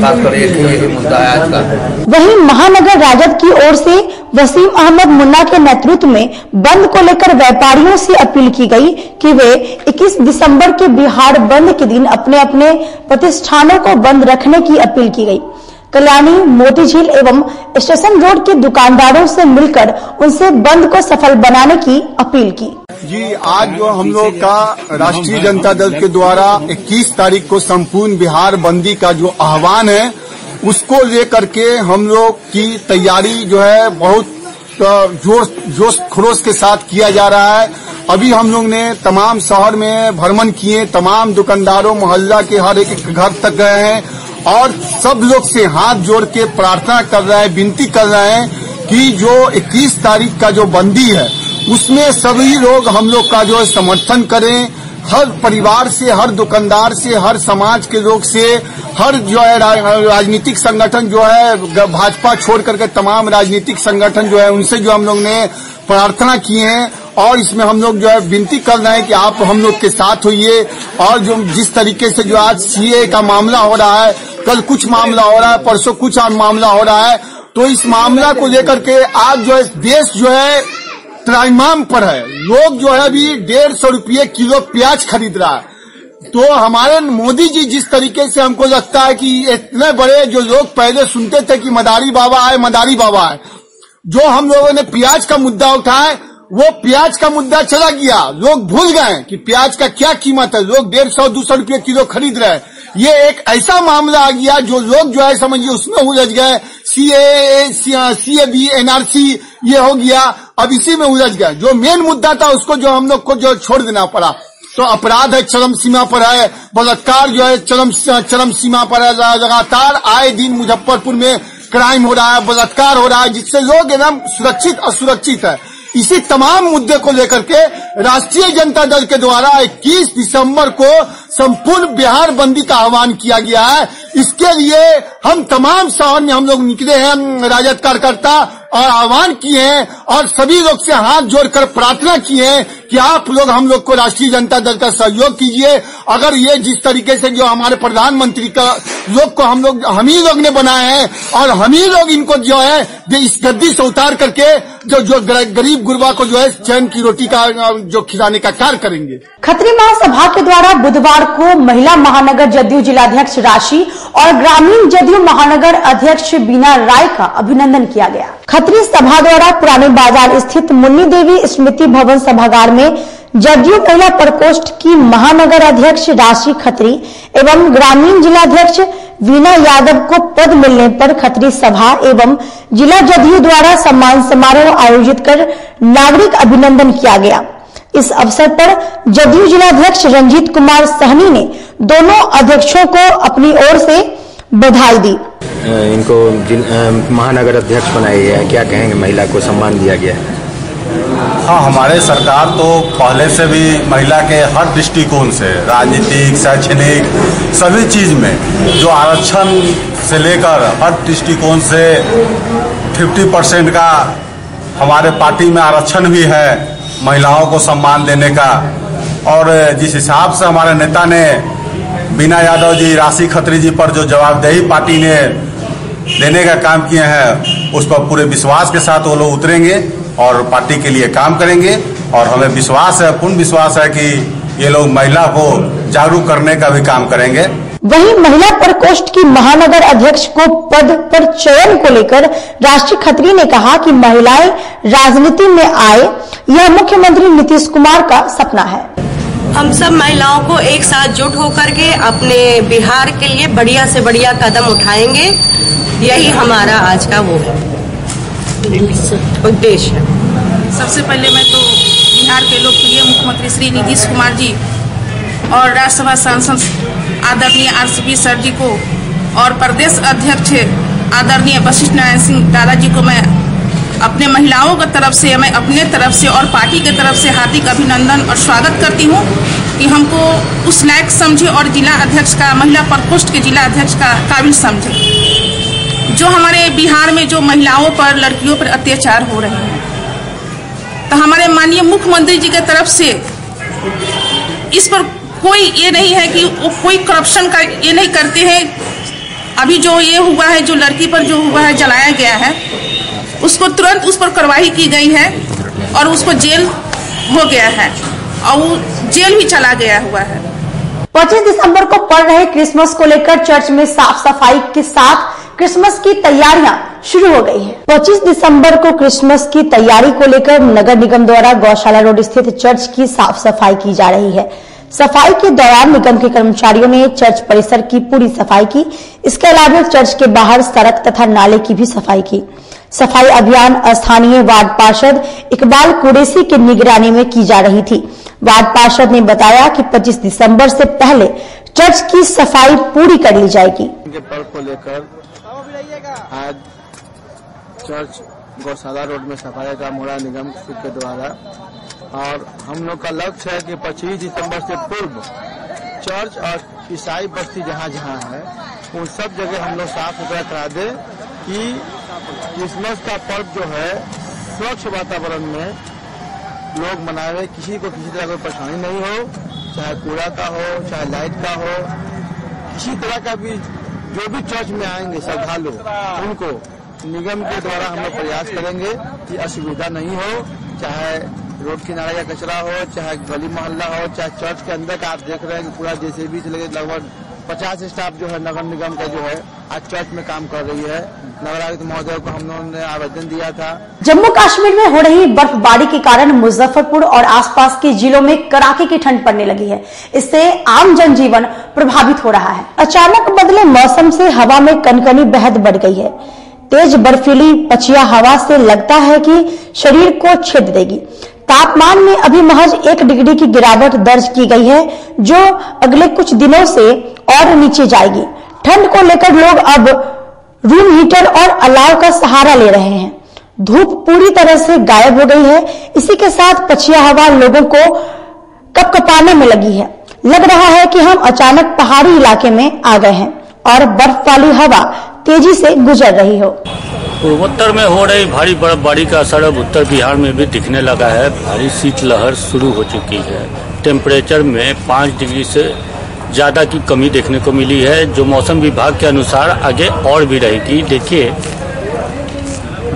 खासकर मुद्दा है आज का वहीं महानगर राजद की ओर से वसीम अहमद मुन्ना के नेतृत्व में बंद को लेकर व्यापारियों से अपील की गई कि वे 21 दिसंबर के बिहार बंद के दिन अपने अपने प्रतिष्ठानों को बंद रखने की अपील की गई। कल्याणी मोती झील एवं स्टेशन रोड के दुकानदारों से मिलकर उनसे बंद को सफल बनाने की अपील की। जी, आज जो हम लोग का राष्ट्रीय जनता दल के द्वारा 21 तारीख को संपूर्ण बिहार बंदी का जो आह्वान है, उसको लेकर के हम लोग की तैयारी जो है बहुत जोश जोश खरोश के साथ किया जा रहा है। अभी हम लोग ने तमाम शहर में भ्रमण किए, तमाम दुकानदारों, मोहल्ला के हर एक घर तक गए हैं और सब लोग से हाथ जोड़ के प्रार्थना कर रहे हैं, विनती कर रहे हैं कि जो 21 तारीख का जो बंदी है उसमें सभी लोग हम लोग का जो है समर्थन करें। हर परिवार से, हर दुकानदार से, हर समाज के लोग से, हर जो है राजनीतिक संगठन जो है भाजपा छोड़ करके तमाम राजनीतिक संगठन जो है, उनसे जो हम लोग ने प्रार्थना की है और इसमें हम लोग जो है विनती कर रहे हैं कि आप हम लोग के साथ होइए और जो जिस तरीके से जो आज सीए का मामला हो रहा है, कल कुछ मामला हो रहा है, परसों कुछ मामला हो रहा है तो इस मामला को लेकर के आज जो है देश जो है त्राइमाम पर है। लोग जो है अभी डेढ़ सौ रुपये किलो प्याज खरीद रहा है। तो हमारे मोदी जी जिस तरीके से हमको लगता है कि इतने बड़े जो लोग पहले सुनते थे कि मदारी बाबा आए, मदारी बाबा आए, जो हम लोगों ने प्याज का मुद्दा उठाए वो प्याज का मुद्दा चला गया। लोग भूल गए कि प्याज का क्या कीमत है। लोग डेढ़ सौ, दो सौ रुपये किलो खरीद रहे हैं। ये एक ऐसा मामला आ गया जो लोग जो है समझिए उसमें उलझ गए। सी सी ए बी एनआरसी ये हो गया। अब इसी में उलझ गए। जो मेन मुद्दा था, उसको जो हम लोग को जो छोड़ देना पड़ा। तो अपराध है, चरम सीमा पर है। बलात्कार जो है, चरम चरम सीमा पर है। लगातार आए दिन मुजफ्फरपुर में क्राइम हो रहा है, बलात्कार हो रहा है, जिससे लोग एकदम सुरक्षित, असुरक्षित है। इसी तमाम मुद्दे को लेकर के राष्ट्रीय जनता दल के द्वारा 21 दिसंबर को संपूर्ण बिहार बंदी का आह्वान किया गया है। इसके लिए हम तमाम शहर में हम लोग निकले हैं, राजद कार्यकर्ता और आह्वान किए हैं और सभी लोग से हाथ जोड़कर प्रार्थना किए हैं कि आप लोग हम लोग को राष्ट्रीय जनता दल का सहयोग कीजिए। अगर ये जिस तरीके से जो हमारे प्रधानमंत्री का लोग को हम लोग, हम ही लोग ने बनाया है और हम ही लोग इनको जो है इस गद्दी से उतार करके जो जो गरीब गुरबा को जो है, चैन की रोटी का, जो खिलाने का कार्य करेंगे। खत्री महासभा के द्वारा बुधवार को महिला महानगर जदयू जिलाध्यक्ष राशि और ग्रामीण जदयू महानगर अध्यक्ष बीना राय का अभिनंदन किया गया। खत्री सभा द्वारा पुराने बाज़ार स्थित मुन्नी देवी स्मृति भवन सभागार में जदयू महिला प्रकोष्ठ की महानगर अध्यक्ष राशि खत्री एवं ग्रामीण जिलाध्यक्ष वीना यादव को पद मिलने पर खत्री सभा एवं जिला जदयू द्वारा सम्मान समारोह आयोजित कर नागरिक अभिनंदन किया गया। इस अवसर पर जदयू जिलाध्यक्ष रंजीत कुमार सहनी ने दोनों अध्यक्षों को अपनी ओर से बधाई दी। इनको महानगर अध्यक्ष बनाया गया है। क्या कहेंगे? महिला को सम्मान दिया गया है। हाँ हमारे सरकार तो पहले से भी महिला के हर दृष्टिकोण से राजनीतिक शैक्षणिक सभी चीज़ में जो आरक्षण से लेकर हर दृष्टिकोण से 50 परसेंट का हमारे पार्टी में आरक्षण भी है महिलाओं को सम्मान देने का। और जिस हिसाब से हमारे नेता ने बीना यादव जी, राशि खत्री जी पर जो जवाबदेही पार्टी ने देने का काम किए हैं, उस पर पूरे विश्वास के साथ वो लोग उतरेंगे और पार्टी के लिए काम करेंगे। और हमें विश्वास है, पूर्ण विश्वास है कि ये लोग महिला को जागरूक करने का भी काम करेंगे। वहीं महिला प्रकोष्ठ की महानगर अध्यक्ष को पद पर चयन को लेकर राष्ट्रीय खत्री ने कहा कि महिलाएँ राजनीति में आए, यह मुख्यमंत्री नीतीश कुमार का सपना है। हम सब महिलाओं को एक साथ जुट होकर के अपने बिहार के लिए बढ़िया से बढ़िया कदम उठाएँगे। यही हमारा आज का वो उद्देश्य है। सबसे पहले मैं तो बिहार के लोकप्रिय मुख्यमंत्री श्री नीतीश कुमार जी और राज्यसभा सांसद आदरणीय आरसीपी सर जी को और प्रदेश अध्यक्ष आदरणीय वशिष्ठ नारायण सिंह दादा जी को मैं अपने महिलाओं की तरफ़ से, मैं अपने तरफ़ से और पार्टी की तरफ़ से हार्दिक अभिनंदन और स्वागत करती हूँ कि हमको उस लायक समझे और जिला अध्यक्ष का, महिला प्रकोष्ठ के जिला अध्यक्ष का काबिल समझे, जो हमारे बिहार में जो महिलाओं पर, लड़कियों पर अत्याचार हो रहे हैं। तो हमारे माननीय मुख्यमंत्री जी की तरफ़ से इस पर कोई ये नहीं है कि वो कोई करप्शन का ये नहीं करते हैं। अभी जो ये हुआ है, जो लड़की पर जो हुआ है, जलाया गया है उसको तुरंत उस पर कार्रवाई की गई है और उसको जेल हो गया है और जेल भी चला गया हुआ है। पच्चीस दिसंबर को पड़ रहे क्रिसमस को लेकर चर्च में साफ़ सफ़ाई के साथ क्रिसमस की तैयारियाँ शुरू हो गई है। 25 दिसंबर को क्रिसमस की तैयारी को लेकर नगर निगम द्वारा गौशाला रोड स्थित चर्च की साफ़ सफ़ाई की जा रही है। सफ़ाई के दौरान निगम के कर्मचारियों ने चर्च परिसर की पूरी सफ़ाई की। इसके अलावा चर्च के बाहर सड़क तथा नाले की भी सफ़ाई की। सफ़ाई अभियान स्थानीय वार्ड पार्षद इकबाल कुरेसी की निगरानी में की जा रही थी। वार्ड पार्षद ने बताया कि 25 दिसंबर से पहले चर्च की सफ़ाई पूरी कर ली जाएगी। पर्व को लेकर आज चर्च गौशाला रोड में सफ़ाई का मोड़ा निगम के द्वारा। और हम लोग का लक्ष्य है कि 25 दिसंबर से पूर्व चर्च और ईसाई बस्ती जहाँ जहाँ है, उन सब जगह हम लोग साफ़ सुथरा करा दे कि क्रिसमस का पर्व जो है, स्वच्छ वातावरण में लोग मनावे किसी को किसी तरह कोई परेशानी नहीं हो, चाहे कूड़ा का हो, चाहे लाइट का हो, किसी तरह का भी, जो भी चर्च में आएँगे, श्रद्धालु, उनको निगम के द्वारा हम लोग प्रयास करेंगे कि असुविधा नहीं हो, चाहे रोड किनारे का कचरा हो, चाहे गली मोहल्ला हो, चाहे चर्च के अंदर का आप देख रहे हैं कि पूरा जैसे भी चले लगभग पचास स्टाफ जो है नगर निगम का जो है आज चर्च में काम कर रही है। नगरायुक्त महोदय को हम लोगों ने आवेदन दिया था। जम्मू कश्मीर में हो रही बर्फबारी के कारण मुजफ्फरपुर और आसपास के जिलों में कड़ाके की ठंड पड़ने लगी है। इससे आम जनजीवन प्रभावित हो रहा है। अचानक बदले मौसम से हवा में कनकनी बेहद बढ़ गई है। तेज बर्फीली पचिया हवा से लगता है कि शरीर को छेद देगी। तापमान में अभी महज एक डिग्री की गिरावट दर्ज की गई है, जो अगले कुछ दिनों से और नीचे जाएगी। ठंड को लेकर लोग अब रूम हीटर और अलाव का सहारा ले रहे हैं। धूप पूरी तरह से गायब हो गई है। इसी के साथ पछिया हवा लोगों को कपकपाने में लगी है। लग रहा है कि हम अचानक पहाड़ी इलाके में आ गए हैं और बर्फ़ वाली हवा तेज़ी से गुजर रही हो। पूर्वोत्तर में हो रही भारी बर्फबारी का असर अब उत्तर बिहार में भी दिखने लगा है। भारी शीतलहर शुरू हो चुकी है। टेम्परेचर में पाँच डिग्री से ज़्यादा की कमी देखने को मिली है। जो मौसम विभाग के अनुसार आगे और भी रहेगी। देखिए,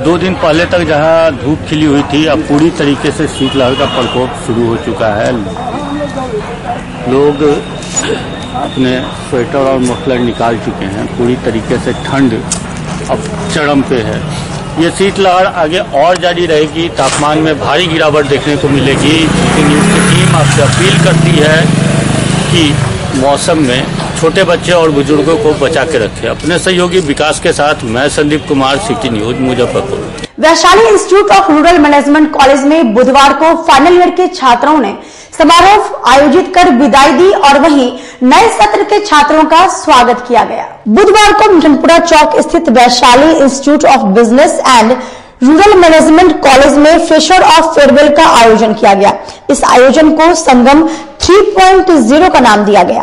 दो दिन पहले तक जहाँ धूप खिली हुई थी, अब पूरी तरीके से शीतलहर का प्रकोप शुरू हो चुका है। लोग अपने स्वेटर और मफलर निकाल चुके हैं। पूरी तरीके से ठंड अब चरम पे है। ये शीतलहर आगे और जारी रहेगी। तापमान में भारी गिरावट देखने को मिलेगी। न्यूज़ की टीम आपसे अपील करती है कि मौसम में छोटे बच्चे और बुज़ुर्गों को बचा के रखें। अपने सहयोगी विकास के साथ मैं Sandeep Kumar, city news, Muzaffarpur. Vaishali institute of rural management college में बुधवार को फाइनल ईयर के छात्रों ने समारोह आयोजित कर विदाई दी और वहीं नए सत्र के छात्रों का स्वागत किया गया। बुधवार को मिठनपुरा चौक स्थित Vaishali institute of business and rural management college में फ्रेशर ऑफ़ फेयरवेल का आयोजन किया गया। इस आयोजन को संगम 3.0 का नाम दिया गया।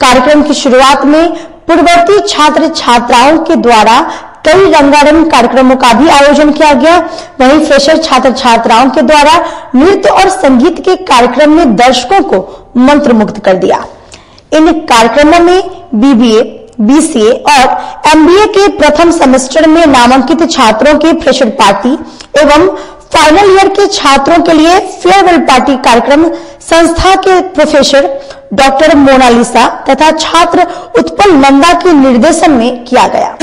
कार्यक्रम की शुरुआत में पूर्ववर्ती छात्र छात्राओं के द्वारा कई रंगारंग कार्यक्रमों का भी आयोजन किया गया। वहीं फ्रेशर छात्र छात्राओं के द्वारा नृत्य और संगीत के कार्यक्रम ने दर्शकों को मंत्रमुग्ध कर दिया। इन कार्यक्रमों में बीबीए बीसीए और एमबीए के प्रथम सेमेस्टर में नामांकित छात्रों के फ्रेशर पार्टी एवं फाइनल ईयर के छात्रों के लिए फेयरवेल पार्टी कार्यक्रम संस्था के प्रोफेसर डॉक्टर मोनालिसा तथा छात्र उत्पल नंदा के निर्देशन में किया गया।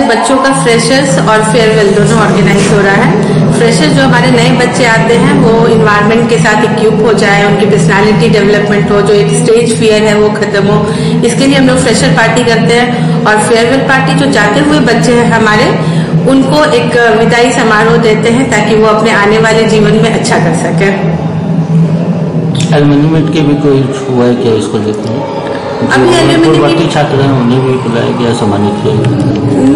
बच्चों का फ्रेशर्स और फेयरवेल दोनों ऑर्गेनाइज हो रहा है। फ्रेशर्स जो हमारे नए बच्चे आते हैं, वो इन्वायरमेंट के साथ इक्यूब हो जाए, उनकी पर्सनालिटी डेवलपमेंट हो, जो एक स्टेज फियर है, वो खत्म हो। इसके लिए हम लोग फ्रेशर पार्टी करते हैं और फेयरवेल पार्टी जो जाते हुए बच्चे हैं हमारे, उनको एक विदाई समारोह देते हैं ताकि वो अपने आने वाले जीवन में अच्छा कर सके। एलमिनिमेट के भी कोई हुआ है क्या इसको हैं? अभी छात्र हैं उन्हें भी बुलाया गया सम्मानित किया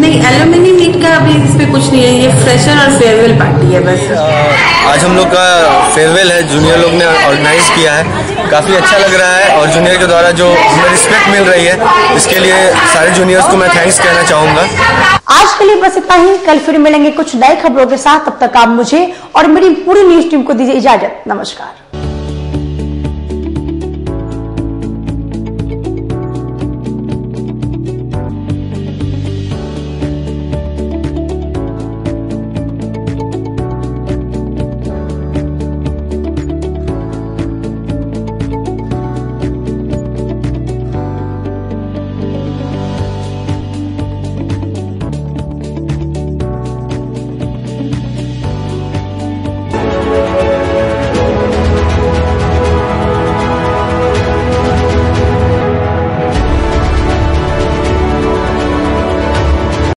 नहीं एलुमिनी मीट का अभी इस पे कुछ नहीं है ये फ्रेशर और फेयरवेल पार्टी है बस। आज हम लोग का फेयरवेल है जूनियर लोग ने ऑर्गेनाइज किया है। काफ़ी अच्छा लग रहा है और जूनियर के द्वारा जो हमें रिस्पेक्ट मिल रही है इसके लिए सारे जूनियर्स को मैं थैंक्स कहना चाहूँगा। आज के लिए बस इतना ही। कल फिर मिलेंगे कुछ नई खबरों के साथ। तब तक आप मुझे और मेरी पूरी न्यूज़ टीम को दीजिए इजाज़त। नमस्कार।